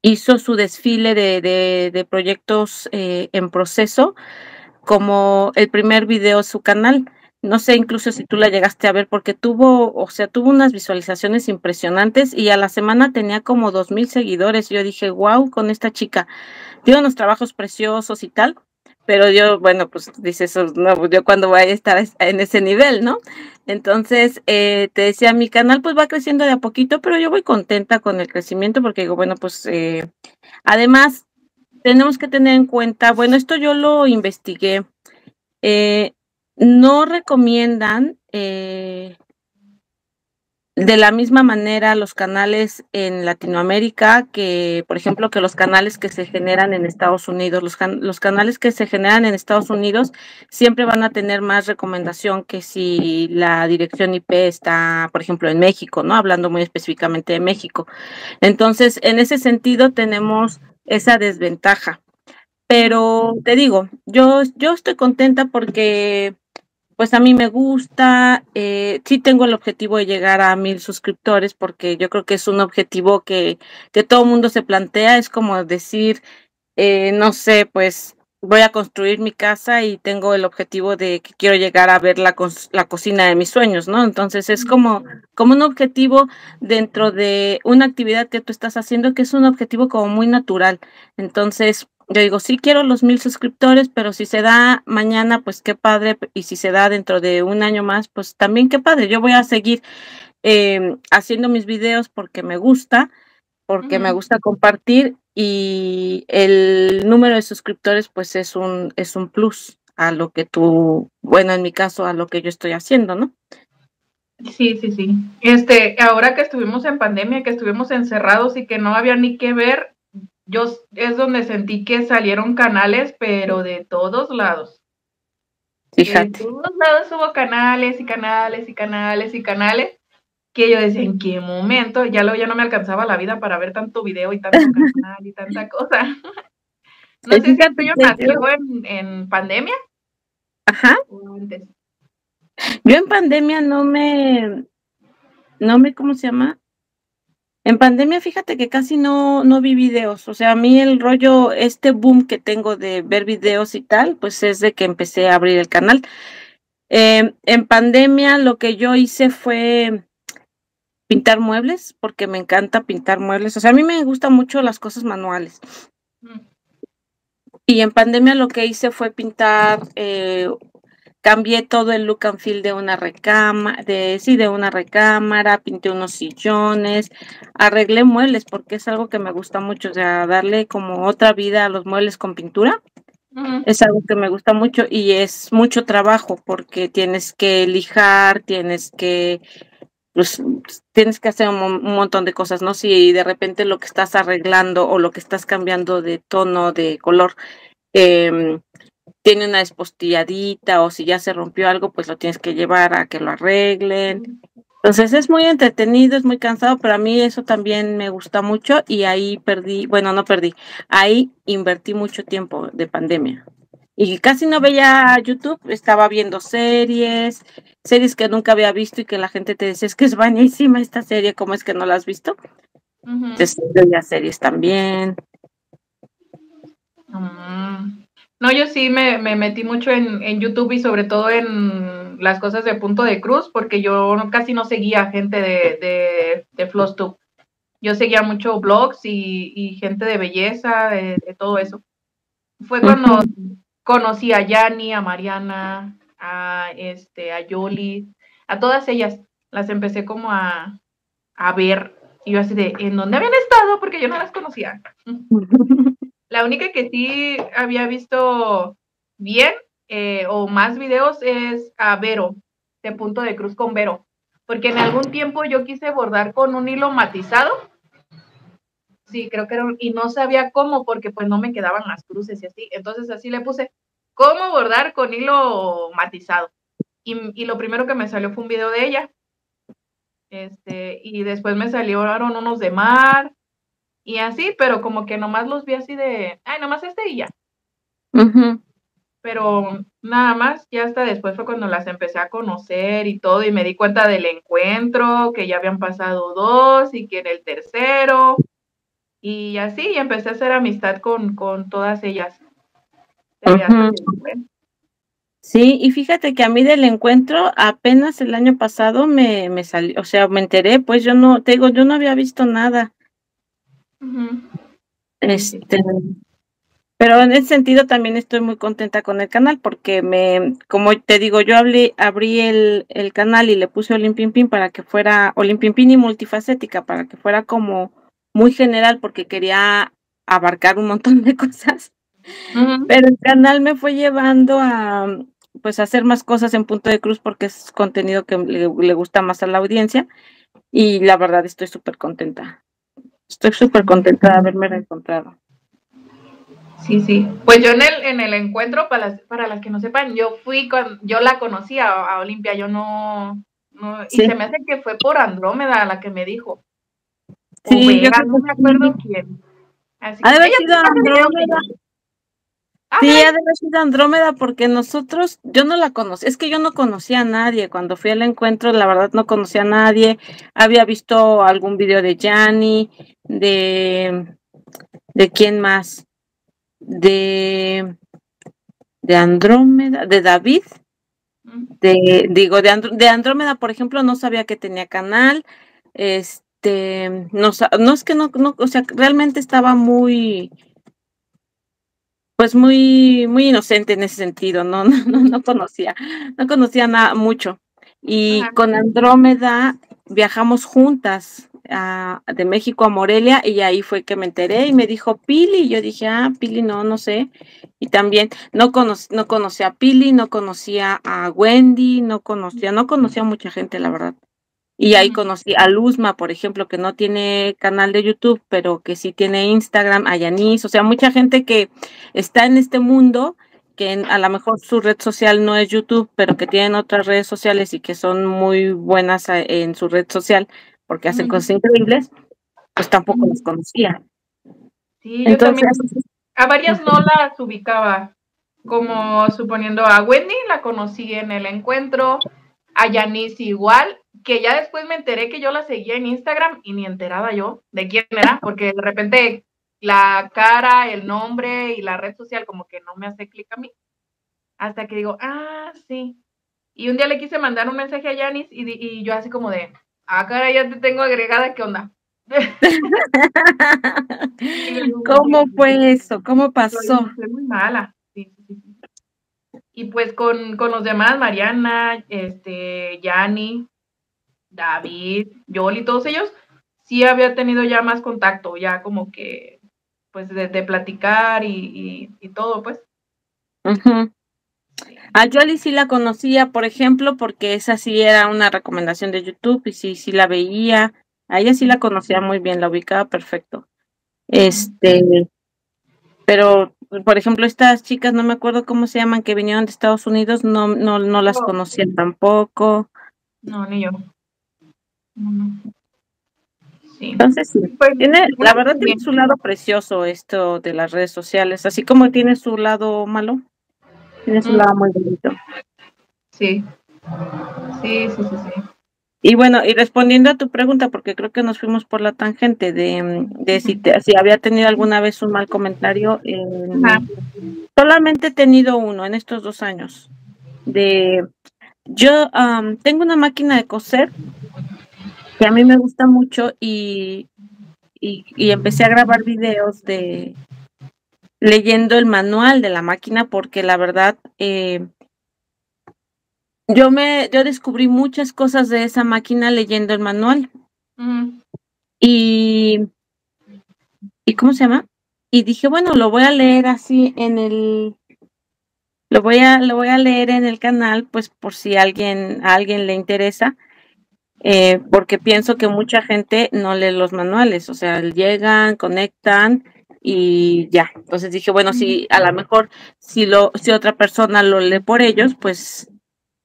hizo su desfile de, de, proyectos eh, en proceso como el primer video de su canal. No sé incluso si tú la llegaste a ver porque tuvo, o sea, tuvo unas visualizaciones impresionantes y a la semana tenía como dos mil seguidores. Yo dije, wow, con esta chica. Tiene unos trabajos preciosos y tal pero yo, bueno, pues dices, no, pues, yo cuando voy a estar en ese nivel, ¿no? Entonces, eh, te decía, mi canal pues va creciendo de a poquito, pero yo voy contenta con el crecimiento porque digo, bueno, pues eh, además tenemos que tener en cuenta, bueno, esto yo lo investigué, eh, no recomiendan de la misma manera los canales en Latinoamérica que, por ejemplo, que los canales que se generan en Estados Unidos. Los, los, canales que se generan en Estados Unidos siempre van a tener más recomendación que si la dirección IP está, por ejemplo, en México, ¿no? Hablando muy específicamente de México. Entonces, en ese sentido tenemos esa desventaja. Pero te digo, yo, yo estoy contenta porque pues a mí me gusta, eh, sí tengo el objetivo de llegar a mil suscriptores porque yo creo que es un objetivo que, que todo el mundo se plantea, es como decir, eh, no sé, pues voy a construir mi casa y tengo el objetivo de que quiero llegar a ver la, la cocina de mis sueños, ¿no? Entonces es como, como un objetivo dentro de una actividad que tú estás haciendo que es un objetivo como muy natural. Entonces, yo digo, sí quiero los mil suscriptores, pero si se da mañana, pues qué padre, y si se da dentro de un año más, pues también qué padre. Yo voy a seguir em, haciendo mis videos porque me gusta, porque me gusta compartir y el número de suscriptores, pues es un, es un plus a lo que tú, bueno, en mi caso, a lo que yo estoy haciendo, ¿no? Sí, sí, sí. Este, ahora que estuvimos en pandemia, que estuvimos encerrados y que no había ni que ver, yo es donde sentí que salieron canales, pero de todos lados. Fíjate. De todos lados hubo canales y canales y canales y canales que yo decía, ¿en qué momento? Ya luego ya no me alcanzaba la vida para ver tanto video y tanto canal y tanta cosa. No sé si el tuyo nació en, en pandemia. Ajá. Yo en pandemia no me, no me, ¿cómo se llama? En pandemia, fíjate que casi no, no vi videos. O sea, a mí el rollo, este boom que tengo de ver videos y tal, pues es de que empecé a abrir el canal. Em, en pandemia lo que yo hice fue pintar muebles, porque me encanta pintar muebles. O sea, a mí me gustan mucho las cosas manuales. Mm. Y en pandemia lo que hice fue pintar, eh, cambié todo el look and feel de una recámara, de, sí, de una recámara, pinté unos sillones, arreglé muebles porque es algo que me gusta mucho, o sea, darle como otra vida a los muebles con pintura. Es algo que me gusta mucho y es mucho trabajo porque tienes que lijar, tienes que pues tienes que hacer un, montón de cosas, ¿no? Si de repente lo que estás arreglando o lo que estás cambiando de tono, de color, eh, tiene una espostilladita o si ya se rompió algo, pues lo tienes que llevar a que lo arreglen. Entonces es muy entretenido, es muy cansado, pero a mí eso también me gusta mucho y ahí perdí, bueno, no perdí, ahí invertí mucho tiempo de pandemia. Y casi no veía YouTube, estaba viendo series, series que nunca había visto y que la gente te decía, es que es buenísima esta serie, ¿cómo es que no la has visto? Entonces veía series también. Mm. No, yo sí me, metí mucho en, YouTube y sobre todo en las cosas de punto de cruz, porque yo casi no seguía gente de, de, de Yo seguía mucho blogs y, gente de belleza, de, todo eso. Fue cuando conocí a Yanni, a Mariana, a este, a Yoli, a todas ellas. Las empecé como a, a ver. Y yo así de, ¿en dónde habían estado? Porque yo no las conocía. La única que sí había visto bien eh, o más videos es a Vero, de punto de cruz con Vero, porque en algún tiempo yo quise bordar con un hilo matizado. Sí, creo que era y no sabía cómo porque pues no me quedaban las cruces y así. Entonces así le puse cómo bordar con hilo matizado. Y, y lo primero que me salió fue un video de ella. Este, y después me salieron unos de mar, y así, pero como que nomás los vi así de, ay, nomás este y ya. Pero nada más, ya hasta después fue cuando las empecé a conocer y todo, y me di cuenta del encuentro, que ya habían pasado dos y que en el tercero, y así, y empecé a hacer amistad con, con todas ellas. Sí, y fíjate que a mí del encuentro apenas el año pasado me, me salió, o sea, me enteré, pues yo no, te digo, yo no había visto nada. Este, pero en ese sentido también estoy muy contenta con el canal porque me, como te digo, yo hablé, abrí el, el canal y le puse Olimpimpin para que fuera Olimpimpin y multifacética, para que fuera como muy general porque quería abarcar un montón de cosas. Pero el canal me fue llevando a pues hacer más cosas en punto de cruz porque es contenido que le, le gusta más a la audiencia y la verdad estoy súper contenta. Estoy súper contenta de haberme reencontrado. Sí, sí. Pues yo en el, en el encuentro, para las, para las que no sepan, yo fui con, yo la conocí a, Olimpia, yo no, y se me hace que fue por Andrómeda la que me dijo. Sí, yo no me acuerdo quién. Así sido Andrómeda. Sí, ha de haber sido Andrómeda porque nosotros, yo no la conocí, es que yo no conocía a nadie. Cuando fui al encuentro, la verdad no conocía a nadie. Había visto algún video de Yanni, de, de quién más, de, de Andrómeda, de David. De, digo, de, de Andrómeda, por ejemplo, no sabía que tenía canal. Este, no, no es que no, no, o sea, realmente estaba muy, pues muy, muy inocente en ese sentido, no, no, no, no conocía, no conocía nada mucho. Y con Andrómeda viajamos juntas de México a Morelia y ahí fue que me enteré y me dijo Pili, y yo dije, ah, Pili, no, no sé. Y también no, no conocía a Pili, no conocía a Wendy, no conocía, no conocía a mucha gente, la verdad. Y ahí conocí a Luzma, por ejemplo, que no tiene canal de YouTube, pero que sí tiene Instagram, a Yanis, o sea, mucha gente que está en este mundo, que a lo mejor su red social no es YouTube, pero que tienen otras redes sociales y que son muy buenas en su red social porque hacen cosas increíbles, pues tampoco las conocía. Sí, yo también a varias no las ubicaba, como suponiendo a Wendy, la conocí en el encuentro, a Yanis igual, que ya después me enteré que yo la seguía en Instagram y ni enteraba yo de quién era, porque de repente la cara, el nombre y la red social como que no me hace clic a mí. Hasta que digo, ah, sí. Y un día le quise mandar un mensaje a Yanis y, y yo así como de, ah, cara, ya te tengo agregada, ¿qué onda? ¿Cómo fue eso? ¿Cómo pasó? Fue muy mala. Sí, sí, sí. Y pues con, con, los demás, Mariana, este, Yanni, David, Yoli, todos ellos, sí había tenido ya más contacto, ya como que, pues, de, de platicar y, y, todo, pues. A Yoli sí la conocía, por ejemplo, porque esa sí era una recomendación de YouTube y sí, sí la veía. A ella sí la conocía muy bien, la ubicaba perfecto. Este, pero, por ejemplo, estas chicas, no me acuerdo cómo se llaman, que vinieron de Estados Unidos, no, no, no las conocía tampoco. No, ni yo. Entonces, pues, tiene, la verdad tiene su lado precioso esto de las redes sociales, así como tiene su lado malo, tiene su lado muy bonito. Sí. Sí, sí, sí, sí. Y bueno, y respondiendo a tu pregunta, porque creo que nos fuimos por la tangente de, de si, si había tenido alguna vez un mal comentario, solamente he tenido uno en estos dos años. De yo tengo una máquina de coser que a mí me gusta mucho y, y, empecé a grabar videos de leyendo el manual de la máquina porque la verdad eh, yo me yo descubrí muchas cosas de esa máquina leyendo el manual. Y y cómo se llama y dije bueno lo voy a leer así en el lo voy a lo voy a leer en el canal pues por si alguien a alguien le interesa eh, porque pienso que mucha gente no lee los manuales, o sea, llegan, conectan y ya. Entonces dije, bueno, si a lo mejor si lo si otra persona lo lee por ellos, pues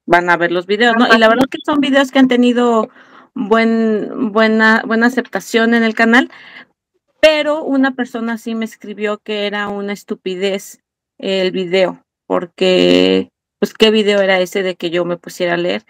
van a ver los videos, ¿no? Y la verdad que son videos que han tenido buen buena buena aceptación en el canal, pero una persona sí me escribió que era una estupidez el video, porque pues qué video era ese de que yo me pusiera a leer.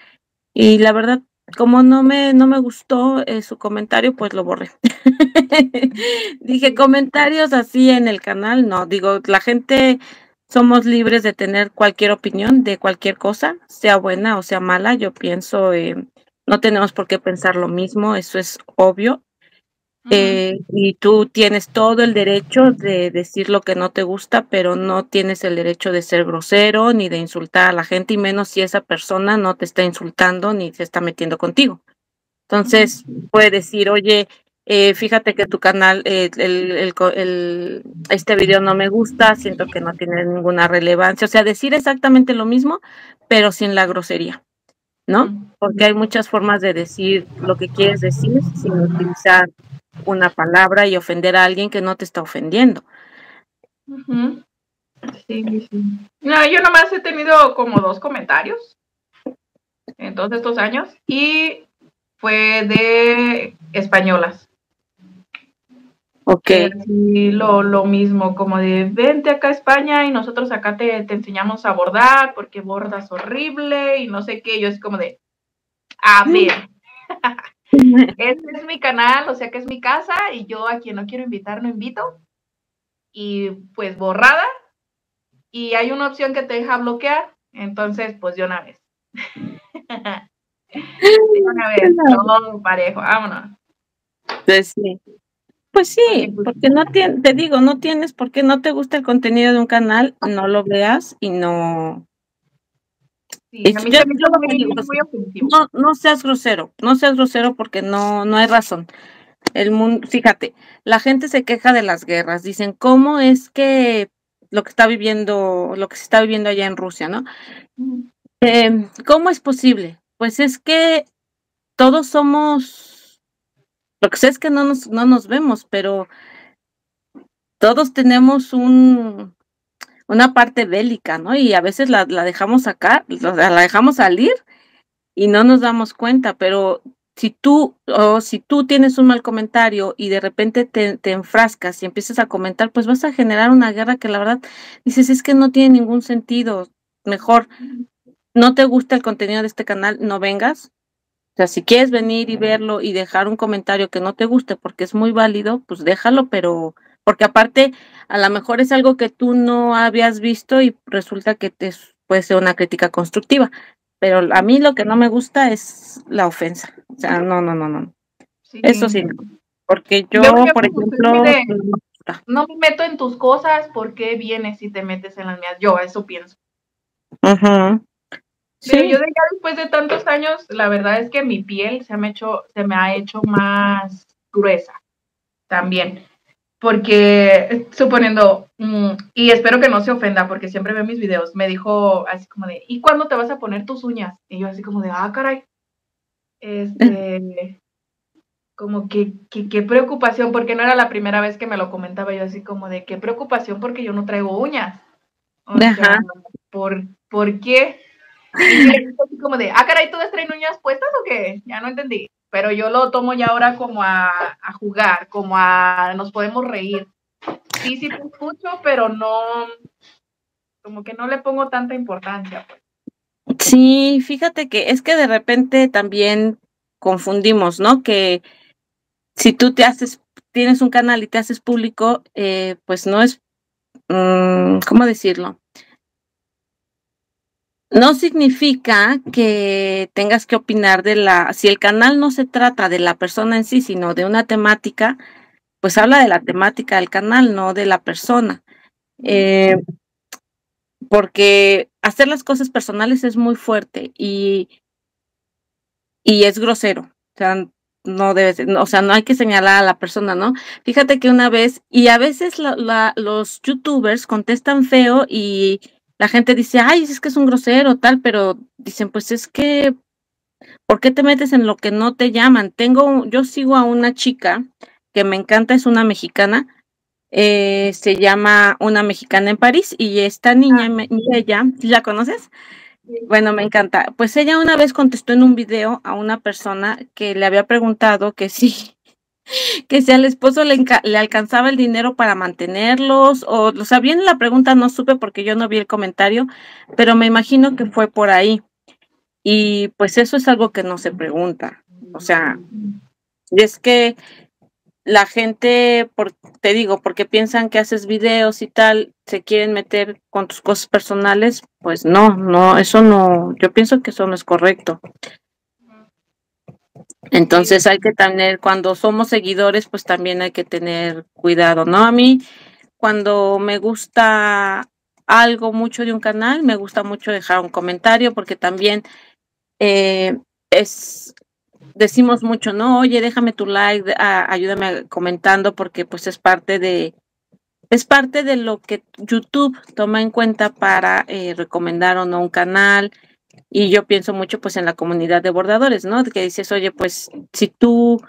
Y la verdad como no me, no me gustó eh, su comentario, pues lo borré. Dije comentarios así en el canal, no, digo, la gente somos libres de tener cualquier opinión de cualquier cosa, sea buena o sea mala, yo pienso, eh, no tenemos por qué pensar lo mismo, eso es obvio, eh, y tú tienes todo el derecho de decir lo que no te gusta, pero no tienes el derecho de ser grosero ni de insultar a la gente, y menos si esa persona no te está insultando ni se está metiendo contigo. Entonces, puede decir, oye, eh, fíjate que tu canal, eh, el, el, este video no me gusta, siento que no tiene ninguna relevancia. O sea, decir exactamente lo mismo, pero sin la grosería, ¿no? Porque hay muchas formas de decir lo que quieres decir sin utilizar una palabra y ofender a alguien que no te está ofendiendo. Sí, sí. No, yo nomás he tenido como dos comentarios en todos estos años y fue de españolas. Ok. Y lo, lo mismo, como de vente acá a España y nosotros acá te, te enseñamos a bordar porque bordas horrible y no sé qué. Yo es como de, a ver, Este es mi canal, o sea que es mi casa y yo a quien no quiero invitar no invito. Y pues borrada. Y hay una opción que te deja bloquear. Entonces, pues de una vez. de una vez, todo parejo, vámonos. Pues sí. Pues sí, pues porque no tienes, te digo, no tienes porque no te gusta el contenido de un canal, no lo veas y no, no, no seas grosero, no seas grosero porque no, no hay razón. El mundo, fíjate, la gente se queja de las guerras, dicen, ¿cómo es que lo que está viviendo, lo que se está viviendo allá en Rusia, ¿no? Em, ¿Cómo es posible? Pues es que todos somos, lo que sé es que no nos, no nos vemos, pero todos tenemos un, una parte bélica, ¿no? Y a veces la, dejamos sacar, la, dejamos salir y no nos damos cuenta, pero si tú o si tú tienes un mal comentario y de repente te, te, enfrascas y empiezas a comentar, pues vas a generar una guerra que la verdad dices es que no tiene ningún sentido. Mejor no te gusta el contenido de este canal, no vengas. O sea, si quieres venir y verlo y dejar un comentario que no te guste porque es muy válido, pues déjalo, pero porque aparte a lo mejor es algo que tú no habías visto y resulta que te puede ser una crítica constructiva, pero a mí lo que no me gusta es la ofensa, o sea, no, no, no, no. Eso sí. Porque yo, por ejemplo, mire, no me meto en tus cosas, ¿por qué vienes si te metes en las mías? Yo eso pienso. ujú. Pero Sí, yo de ya después de tantos años, la verdad es que mi piel se me, ha hecho, se me ha hecho más gruesa también. Porque, suponiendo, mm, y espero que no se ofenda, porque siempre ve mis videos, me dijo así como de, ¿y cuándo te vas a poner tus uñas? Y yo así como de, ah, caray. Este, como que, que- qué preocupación, porque no era la primera vez que me lo comentaba yo así como de, qué preocupación porque yo no traigo uñas. O sea, Ajá. ¿por, ¿por qué? Y así como de, ah, caray, ¿todas traen uñas puestas o qué? Ya no entendí. Pero yo lo tomo ya ahora como a, a jugar, como a nos podemos reír. Sí, sí te escucho, pero no, como que no le pongo tanta importancia. Pues. sí, fíjate que es que de repente también confundimos, ¿no? Que si tú te haces, tienes un canal y te haces público, eh, pues no es, mm, ¿cómo decirlo? No significa que tengas que opinar de la, si el canal no se trata de la persona en sí, sino de una temática, pues habla de la temática del canal, no de la persona. Eh, porque hacer las cosas personales es muy fuerte y, y es grosero. O sea, no debe ser, no, o sea, no hay que señalar a la persona, ¿no? Fíjate que una vez, y a veces los youtubers contestan feo y la gente dice, ay, es que es un grosero, tal, pero dicen, pues es que, ¿por qué te metes en lo que no te llaman? Tengo, yo sigo a una chica que me encanta, es una mexicana, eh, se llama Una Mexicana en París, y esta niña, me- ella, ¿sí ¿la conoces? Bueno, me encanta. Pues ella una vez contestó en un video a una persona que le había preguntado que sí, que si al esposo le, alcanzaba el dinero para mantenerlos, o, o sea, bien la pregunta no supe porque yo no vi el comentario, pero me imagino que fue por ahí. Y pues eso es algo que no se pregunta. O sea, es que la gente, por, te digo, porque piensan que haces videos y tal, se quieren meter con tus cosas personales, pues no, no, eso no, yo pienso que eso no es correcto. Entonces hay que tener, cuando somos seguidores, pues también hay que tener cuidado, ¿no? A mí, cuando me gusta algo mucho de un canal, me gusta mucho dejar un comentario porque también eh, es, decimos mucho, no, oye, déjame tu like, a- ayúdame comentando porque pues es parte de, es parte de lo que YouTube toma en cuenta para eh, recomendar o no un canal. Y yo pienso mucho pues en la comunidad de bordadores, ¿no? Que dices, oye, pues si tú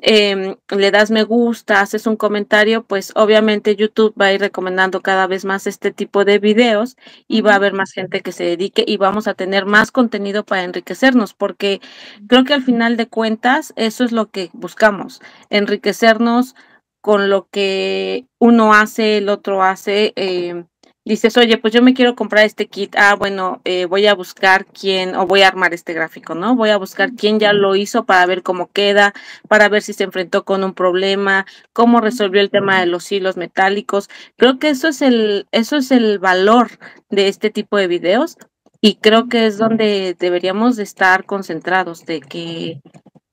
em, le das me gusta, haces un comentario, pues obviamente YouTube va a ir recomendando cada vez más este tipo de videos y va a haber más gente que se dedique y vamos a tener más contenido para enriquecernos, porque creo que al final de cuentas eso es lo que buscamos, enriquecernos con lo que uno hace, el otro hace. eh, dices, oye, pues yo me quiero comprar este kit. Ah, bueno, eh, voy a buscar quién, o voy a armar este gráfico, ¿no? Voy a buscar quién ya lo hizo para ver cómo queda, para ver si se enfrentó con un problema, cómo resolvió el tema de los hilos metálicos. Creo que eso es el, eso es el valor de este tipo de videos. Y creo que es donde deberíamos de estar concentrados, de que,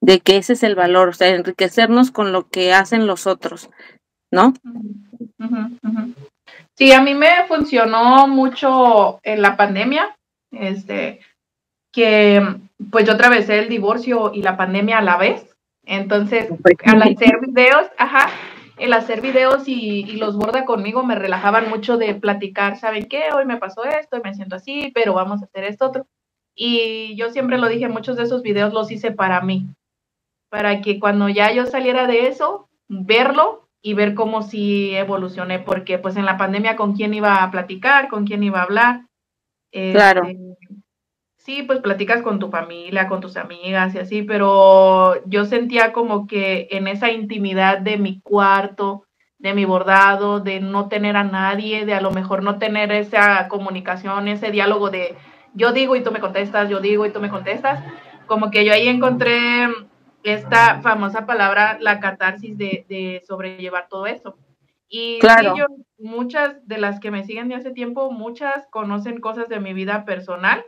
de que ese es el valor, o sea, enriquecernos con lo que hacen los otros, ¿no? Ujú, ujú. Sí, a mí me funcionó mucho en la pandemia, este, que pues yo atravesé el divorcio y la pandemia a la vez. Entonces, al hacer videos, ajá, el hacer videos y, y los borda conmigo me relajaban mucho de platicar, ¿saben qué? Hoy me pasó esto y me siento así, pero vamos a hacer esto otro. Y yo siempre lo dije, muchos de esos videos los hice para mí, para que cuando ya yo saliera de eso, verlo y ver cómo sí evolucioné, porque pues en la pandemia con quién iba a platicar, con quién iba a hablar. Claro. Este, sí, pues platicas con tu familia, con tus amigas y así, pero yo sentía como que en esa intimidad de mi cuarto, de mi bordado, de no tener a nadie, de a lo mejor no tener esa comunicación, ese diálogo de yo digo y tú me contestas, yo digo y tú me contestas, como que yo ahí encontré esta famosa palabra, la catarsis de, de sobrellevar todo eso. Y Claro. sí, yo, muchas de las que me siguen de hace tiempo, muchas conocen cosas de mi vida personal,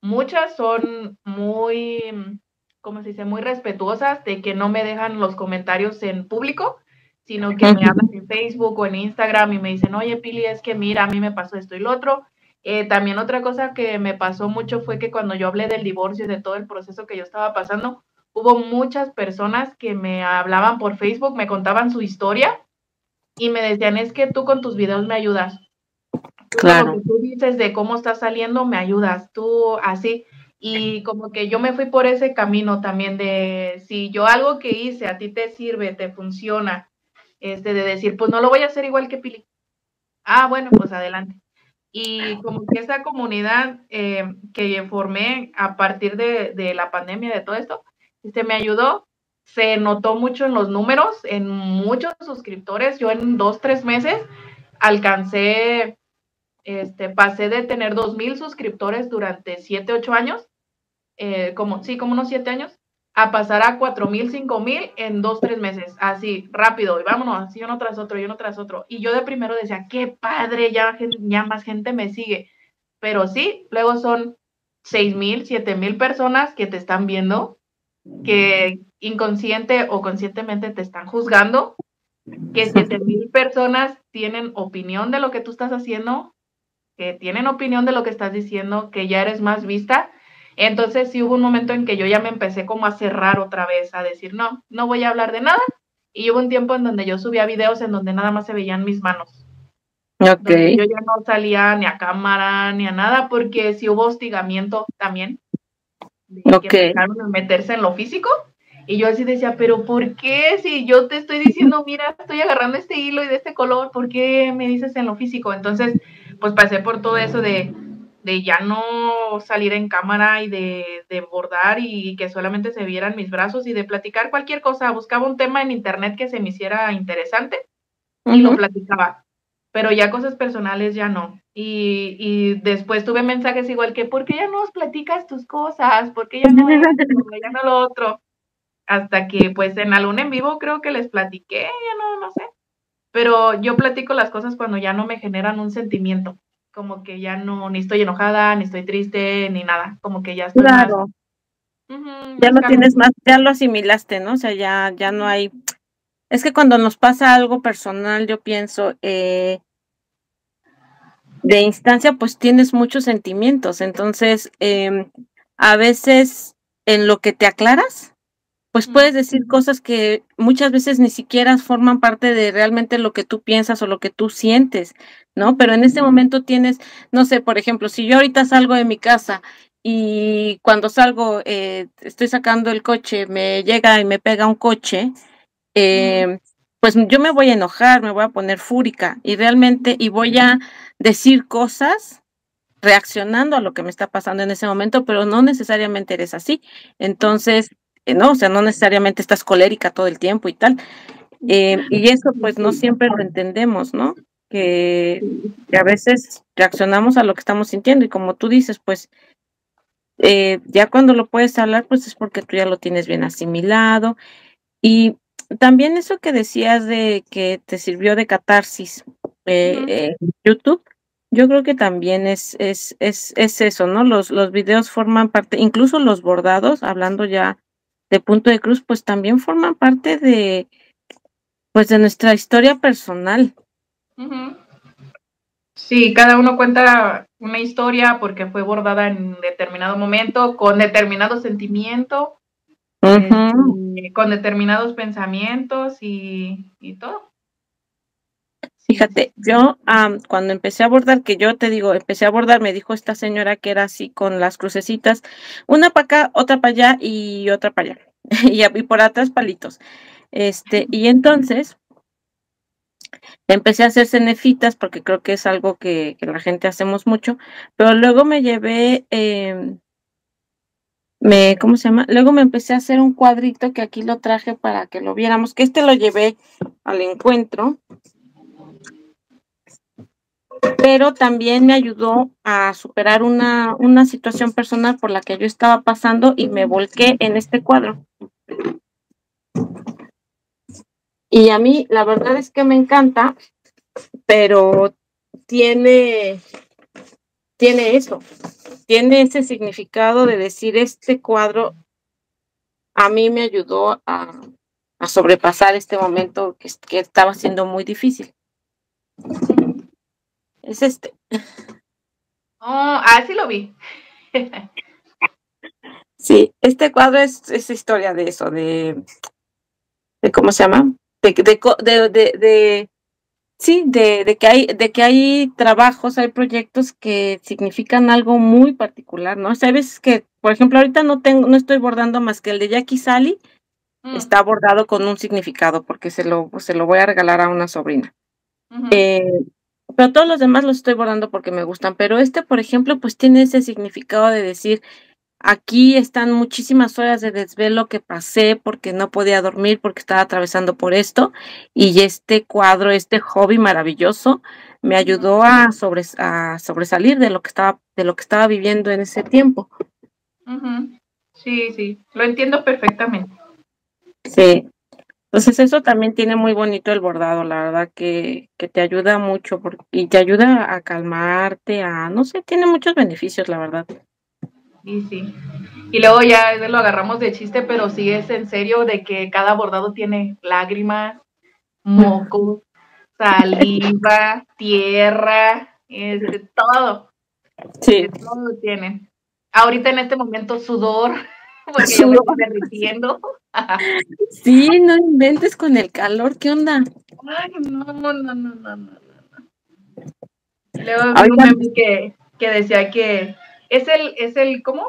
muchas son muy como se dice, muy respetuosas de que no me dejan los comentarios en público, sino que me hablan en Facebook o en Instagram y me dicen, oye, Pili, es que mira, a mí me pasó esto y lo otro. Eh, también otra cosa que me pasó mucho fue que cuando yo hablé del divorcio y de todo el proceso que yo estaba pasando, hubo muchas personas que me hablaban por Facebook, me contaban su historia y me decían, es que tú con tus videos me ayudas. Claro. Lo que tú dices de cómo estás saliendo, me ayudas, tú así. Y como que yo me fui por ese camino también de si yo algo que hice a ti te sirve, te funciona, este, de decir, pues no lo voy a hacer igual que Pili. Ah, bueno, pues adelante. Y como que esa comunidad eh, que formé a partir de, de, la pandemia, de todo esto, este, me ayudó. Se notó mucho en los números, en muchos suscriptores. Yo en dos, tres meses alcancé este, pasé de tener 2.000 suscriptores durante 7, 8 años, eh, como, sí, como unos 7 años, a pasar a 4.000, 5.000 en 2, 3 meses, así, rápido, y vámonos, así uno tras otro, y uno tras otro. Y yo de primero decía, qué padre, ya, ya más gente me sigue. Pero sí, luego son 6.000, 7.000 personas que te están viendo, que inconsciente o conscientemente te están juzgando, que 7.000 personas tienen opinión de lo que tú estás haciendo, que tienen opinión de lo que estás diciendo, que ya eres más vista. Entonces sí hubo un momento en que yo ya me empecé como a cerrar otra vez, a decir, no, no voy a hablar de nada. Y hubo un tiempo en donde yo subía videos en donde nada más se veían mis manos. Ok. Yo ya no salía ni a cámara ni a nada porque sí hubo hostigamiento también. De que a meterse en lo físico. Y yo así decía, pero ¿por qué? Si yo te estoy diciendo, mira, estoy agarrando este hilo y de este color, ¿por qué me dices en lo físico? Entonces, pues pasé por todo eso de, de ya no salir en cámara y de, de, bordar y que solamente se vieran mis brazos y de platicar cualquier cosa. Buscaba un tema en internet que se me hiciera interesante y lo platicaba. Pero ya cosas personales ya no. Y, y, después tuve mensajes igual que, ¿por qué ya no os platicas tus cosas? ¿Por qué ya no, ya no lo otro? Hasta que pues en algún en vivo creo que les platiqué, ya no, no sé pero yo platico las cosas cuando ya no me generan un sentimiento, como que ya no, ni estoy enojada, ni estoy triste, ni nada, como que ya estoy claro. ya lo tienes más, ya lo asimilaste, ¿no? O sea, ya, ya no hay, es que cuando nos pasa algo personal, yo pienso, eh, de instancia, pues tienes muchos sentimientos, entonces, eh, a veces en lo que te aclaras, pues puedes decir cosas que muchas veces ni siquiera forman parte de realmente lo que tú piensas o lo que tú sientes, ¿no? Pero en ese momento tienes, no sé, por ejemplo, si yo ahorita salgo de mi casa y cuando salgo, eh, estoy sacando el coche, me llega y me pega un coche, eh, pues yo me voy a enojar, me voy a poner fúrica y realmente, y voy a decir cosas reaccionando a lo que me está pasando en ese momento, pero no necesariamente eres así. Entonces, eh, ¿no? O sea, no necesariamente estás colérica todo el tiempo y tal. Eh, y eso pues no siempre lo entendemos, ¿no? Que, a veces reaccionamos a lo que estamos sintiendo y como tú dices, pues eh, ya cuando lo puedes hablar, pues es porque tú ya lo tienes bien asimilado. Y también eso que decías de que te sirvió de catarsis YouTube, yo creo que también es, es, es, es eso, ¿no? Los, los videos forman parte, incluso los bordados, hablando ya de Punto de Cruz, pues también forman parte de, pues de nuestra historia personal. Sí, cada uno cuenta una historia porque fue bordada en determinado momento, con determinado sentimiento, este, con determinados pensamientos y, y todo. Fíjate, yo cuando empecé a bordar, que yo te digo, empecé a bordar, me dijo esta señora que era así con las crucecitas, una para acá, otra para allá y otra para allá. y, y por atrás palitos. Este, y entonces empecé a hacer cenefitas porque creo que es algo que, la gente hacemos mucho, pero luego me llevé, em, me, ¿cómo se llama? Luego me empecé a hacer un cuadrito que aquí lo traje para que lo viéramos, que este lo llevé al encuentro pero también me ayudó a superar una, una situación personal por la que yo estaba pasando y me volqué en este cuadro. Y a mí la verdad es que me encanta, pero tiene, tiene eso, tiene ese significado de decir este cuadro a mí me ayudó a, a sobrepasar este momento que, que, estaba siendo muy difícil. Es este. Oh, ah, sí lo vi. sí, este cuadro es, es historia de eso, de, de ¿cómo se llama? De, de, de, de Sí, de, de, que hay, de que hay trabajos, hay proyectos que significan algo muy particular, ¿no? Sabes que, por ejemplo, ahorita no tengo, no estoy bordando más que el de Jackie Sally, mm. está bordado con un significado, porque se lo, se lo voy a regalar a una sobrina. eh, pero todos los demás los estoy bordando porque me gustan, pero este, por ejemplo, pues tiene ese significado de decir, Aquí están muchísimas horas de desvelo que pasé porque no podía dormir, porque estaba atravesando por esto. Y este cuadro, este hobby maravilloso, me ayudó a, a sobresalir de lo que estaba, de lo que estaba viviendo en ese tiempo. Sí, sí, lo entiendo perfectamente. Sí. Entonces eso también tiene muy bonito el bordado, la verdad que, que te ayuda mucho porque, y te ayuda a calmarte, a, no sé, tiene muchos beneficios, la verdad. Sí, sí. Y luego ya lo agarramos de chiste, pero sí es en serio de que cada bordado tiene lágrimas, moco, saliva, tierra, todo. Sí. Todo tienen. Ahorita en este momento sudor, porque yo me estoy derritiendo. sí, no inventes con el calor, ¿qué onda? Ay, no, no, no, no, no, no. Luego vi un meme que, que decía que es el, es el, ¿cómo?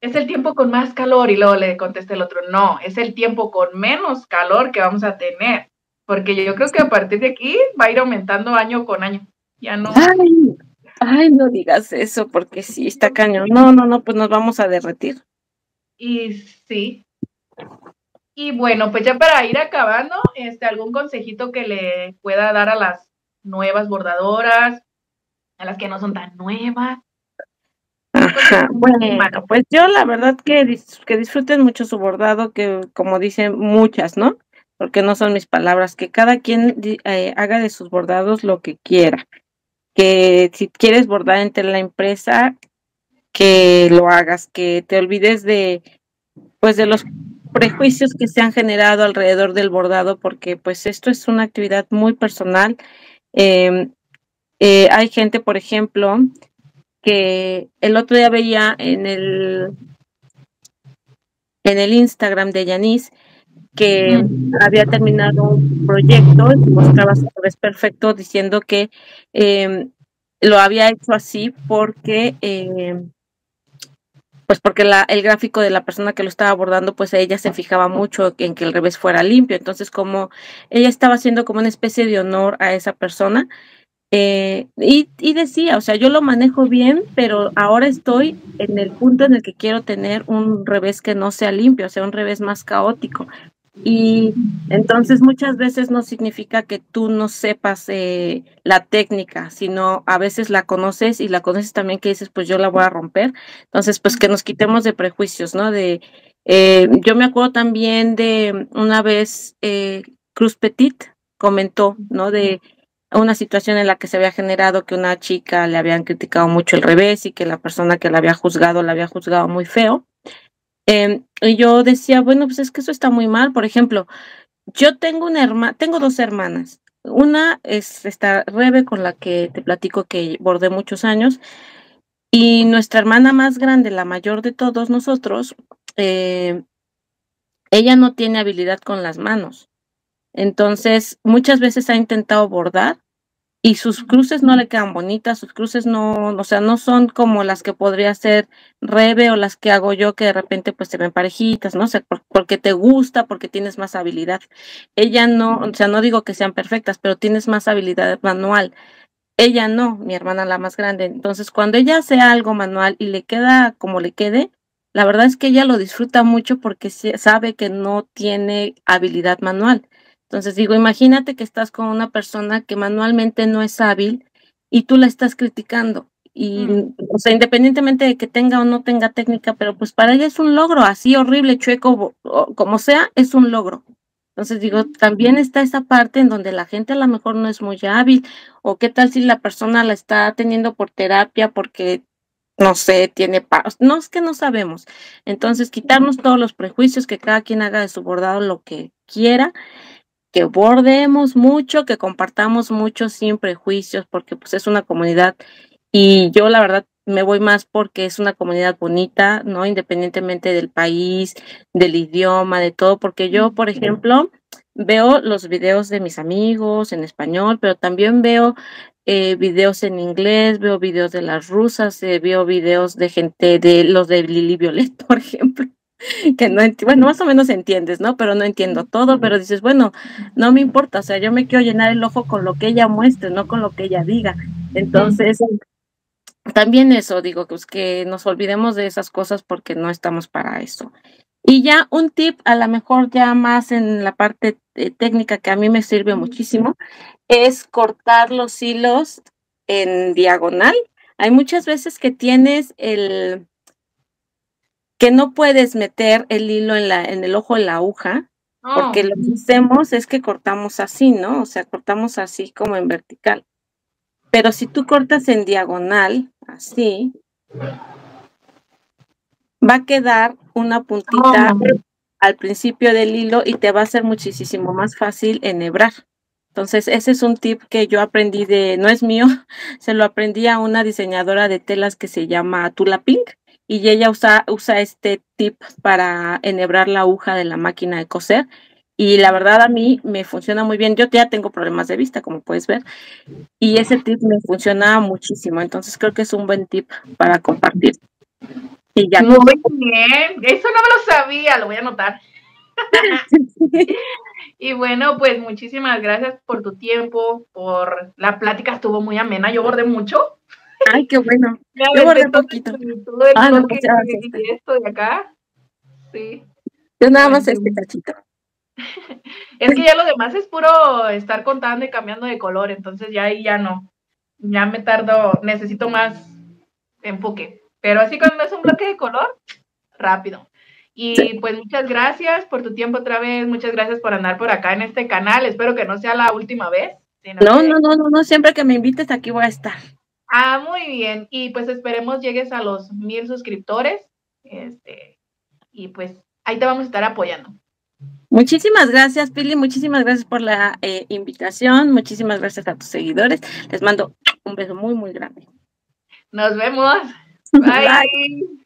Es el tiempo con más calor y luego le contesta el otro, no, es el tiempo con menos calor que vamos a tener, porque yo creo que a partir de aquí va a ir aumentando año con año. Ya no. Ay, ay no digas eso, porque sí, está cañón. No, no, no, pues nos vamos a derretir. Y sí. Y bueno, pues ya para ir acabando, este, algún consejito que le pueda dar a las nuevas bordadoras, a las que no son tan nuevas, bueno, pues yo la verdad que, que disfruten mucho su bordado, que como dicen muchas, ¿no? Porque no son mis palabras, que cada quien eh, haga de sus bordados lo que quiera. Que si quieres bordar entre la empresa, que lo hagas, que te olvides de, pues de los prejuicios que se han generado alrededor del bordado, porque pues esto es una actividad muy personal. Em, eh, hay gente, por ejemplo, que el otro día veía en el en el Instagram de Yanis que había terminado un proyecto y mostraba su revés perfecto diciendo que em, lo había hecho así porque em, pues porque la, el gráfico de la persona que lo estaba abordando, pues ella se fijaba mucho en que el revés fuera limpio. Entonces, como ella estaba haciendo como una especie de honor a esa persona, eh, y, y, decía, o sea, yo lo manejo bien, pero ahora estoy en el punto en el que quiero tener un revés que no sea limpio, o sea, un revés más caótico. Y entonces muchas veces no significa que tú no sepas eh, la técnica, sino a veces la conoces y la conoces también que dices, pues yo la voy a romper. Entonces, pues que nos quitemos de prejuicios, ¿no? De, eh, yo me acuerdo también de una vez Cruz Petit comentó, ¿no? De una situación en la que se había generado que una chica le habían criticado mucho el revés y que la persona que la había juzgado la había juzgado muy feo. Em, y yo decía, bueno, pues es que eso está muy mal. Por ejemplo, yo tengo una hermana, tengo dos hermanas. Una es esta Rebe con la que te platico que bordé muchos años. Y nuestra hermana más grande, la mayor de todos nosotros, eh, ella no tiene habilidad con las manos. Entonces, muchas veces ha intentado bordar y sus cruces no le quedan bonitas, sus cruces no, o sea, no son como las que podría ser Rebe o las que hago yo que de repente pues se ven parejitas, ¿no? O sea, porque te gusta, porque tienes más habilidad. Ella no, o sea, no digo que sean perfectas, pero tienes más habilidad manual. Ella no, mi hermana la más grande. Entonces, cuando ella hace algo manual y le queda como le quede, la verdad es que ella lo disfruta mucho porque sabe que no tiene habilidad manual. Entonces digo, imagínate que estás con una persona que manualmente no es hábil y tú la estás criticando. Y, mm. o sea, independientemente de que tenga o no tenga técnica, pero pues para ella es un logro, así horrible, chueco, como sea, es un logro. Entonces digo, también está esa parte en donde la gente a lo mejor no es muy hábil, o qué tal si la persona la está teniendo por terapia porque no sé, tiene paros, no es que no sabemos. Entonces, quitarnos todos los prejuicios, que cada quien haga de su bordado lo que quiera, que bordemos mucho, que compartamos mucho sin prejuicios, porque pues es una comunidad. Y yo la verdad me voy más porque es una comunidad bonita, ¿no? Independientemente del país, del idioma, de todo, porque yo, por ejemplo, veo los videos de mis amigos en español, pero también veo eh, videos en inglés, veo videos de las rusas, eh, veo videos de gente, de los de Lili Violet, por ejemplo, que no bueno, más o menos entiendes, ¿no? Pero no entiendo todo, pero dices, bueno, no me importa, o sea, yo me quiero llenar el ojo con lo que ella muestre, no con lo que ella diga. Entonces, también eso, digo, pues que nos olvidemos de esas cosas porque no estamos para eso. Y ya un tip, a lo mejor ya más en la parte eh, técnica que a mí me sirve muchísimo, es cortar los hilos en diagonal. Hay muchas veces que tienes el que no puedes meter el hilo en, la, en el ojo de la aguja, porque oh. lo que hacemos es que cortamos así, ¿no? O sea, cortamos así como en vertical. Pero si tú cortas en diagonal, así, va a quedar una puntita oh. al principio del hilo y te va a ser muchísimo más fácil enhebrar. Entonces, ese es un tip que yo aprendí de, no es mío, se lo aprendí a una diseñadora de telas que se llama Tula Pink y ella usa, usa este tip para enhebrar la aguja de la máquina de coser. Y la verdad a mí me funciona muy bien. Yo ya tengo problemas de vista, como puedes ver, y ese tip me funciona muchísimo. Entonces creo que es un buen tip para compartir. Y ya muy bien, eso no me lo sabía, lo voy a anotar. y bueno, pues muchísimas gracias por tu tiempo, por la plática, estuvo muy amena, yo bordé mucho. Ay, qué bueno. yo bordé poquito. ah, no, pues y esto de acá. Sí. Yo nada más este cachito. es que ya lo demás es puro estar contando y cambiando de color, entonces ya ahí ya no. Ya me tardo, necesito más enfoque. Pero así cuando es un bloque de color, rápido. Y pues muchas gracias por tu tiempo otra vez, muchas gracias por andar por acá en este canal. Espero que no sea la última vez. No, no, no, no, no, siempre que me invites aquí voy a estar. Ah, muy bien. Y pues esperemos llegues a los mil suscriptores. Este, y pues ahí te vamos a estar apoyando. Muchísimas gracias, Pili. Muchísimas gracias por la eh, invitación. Muchísimas gracias a tus seguidores. Les mando un beso muy, muy grande. Nos vemos. Bye. Bye.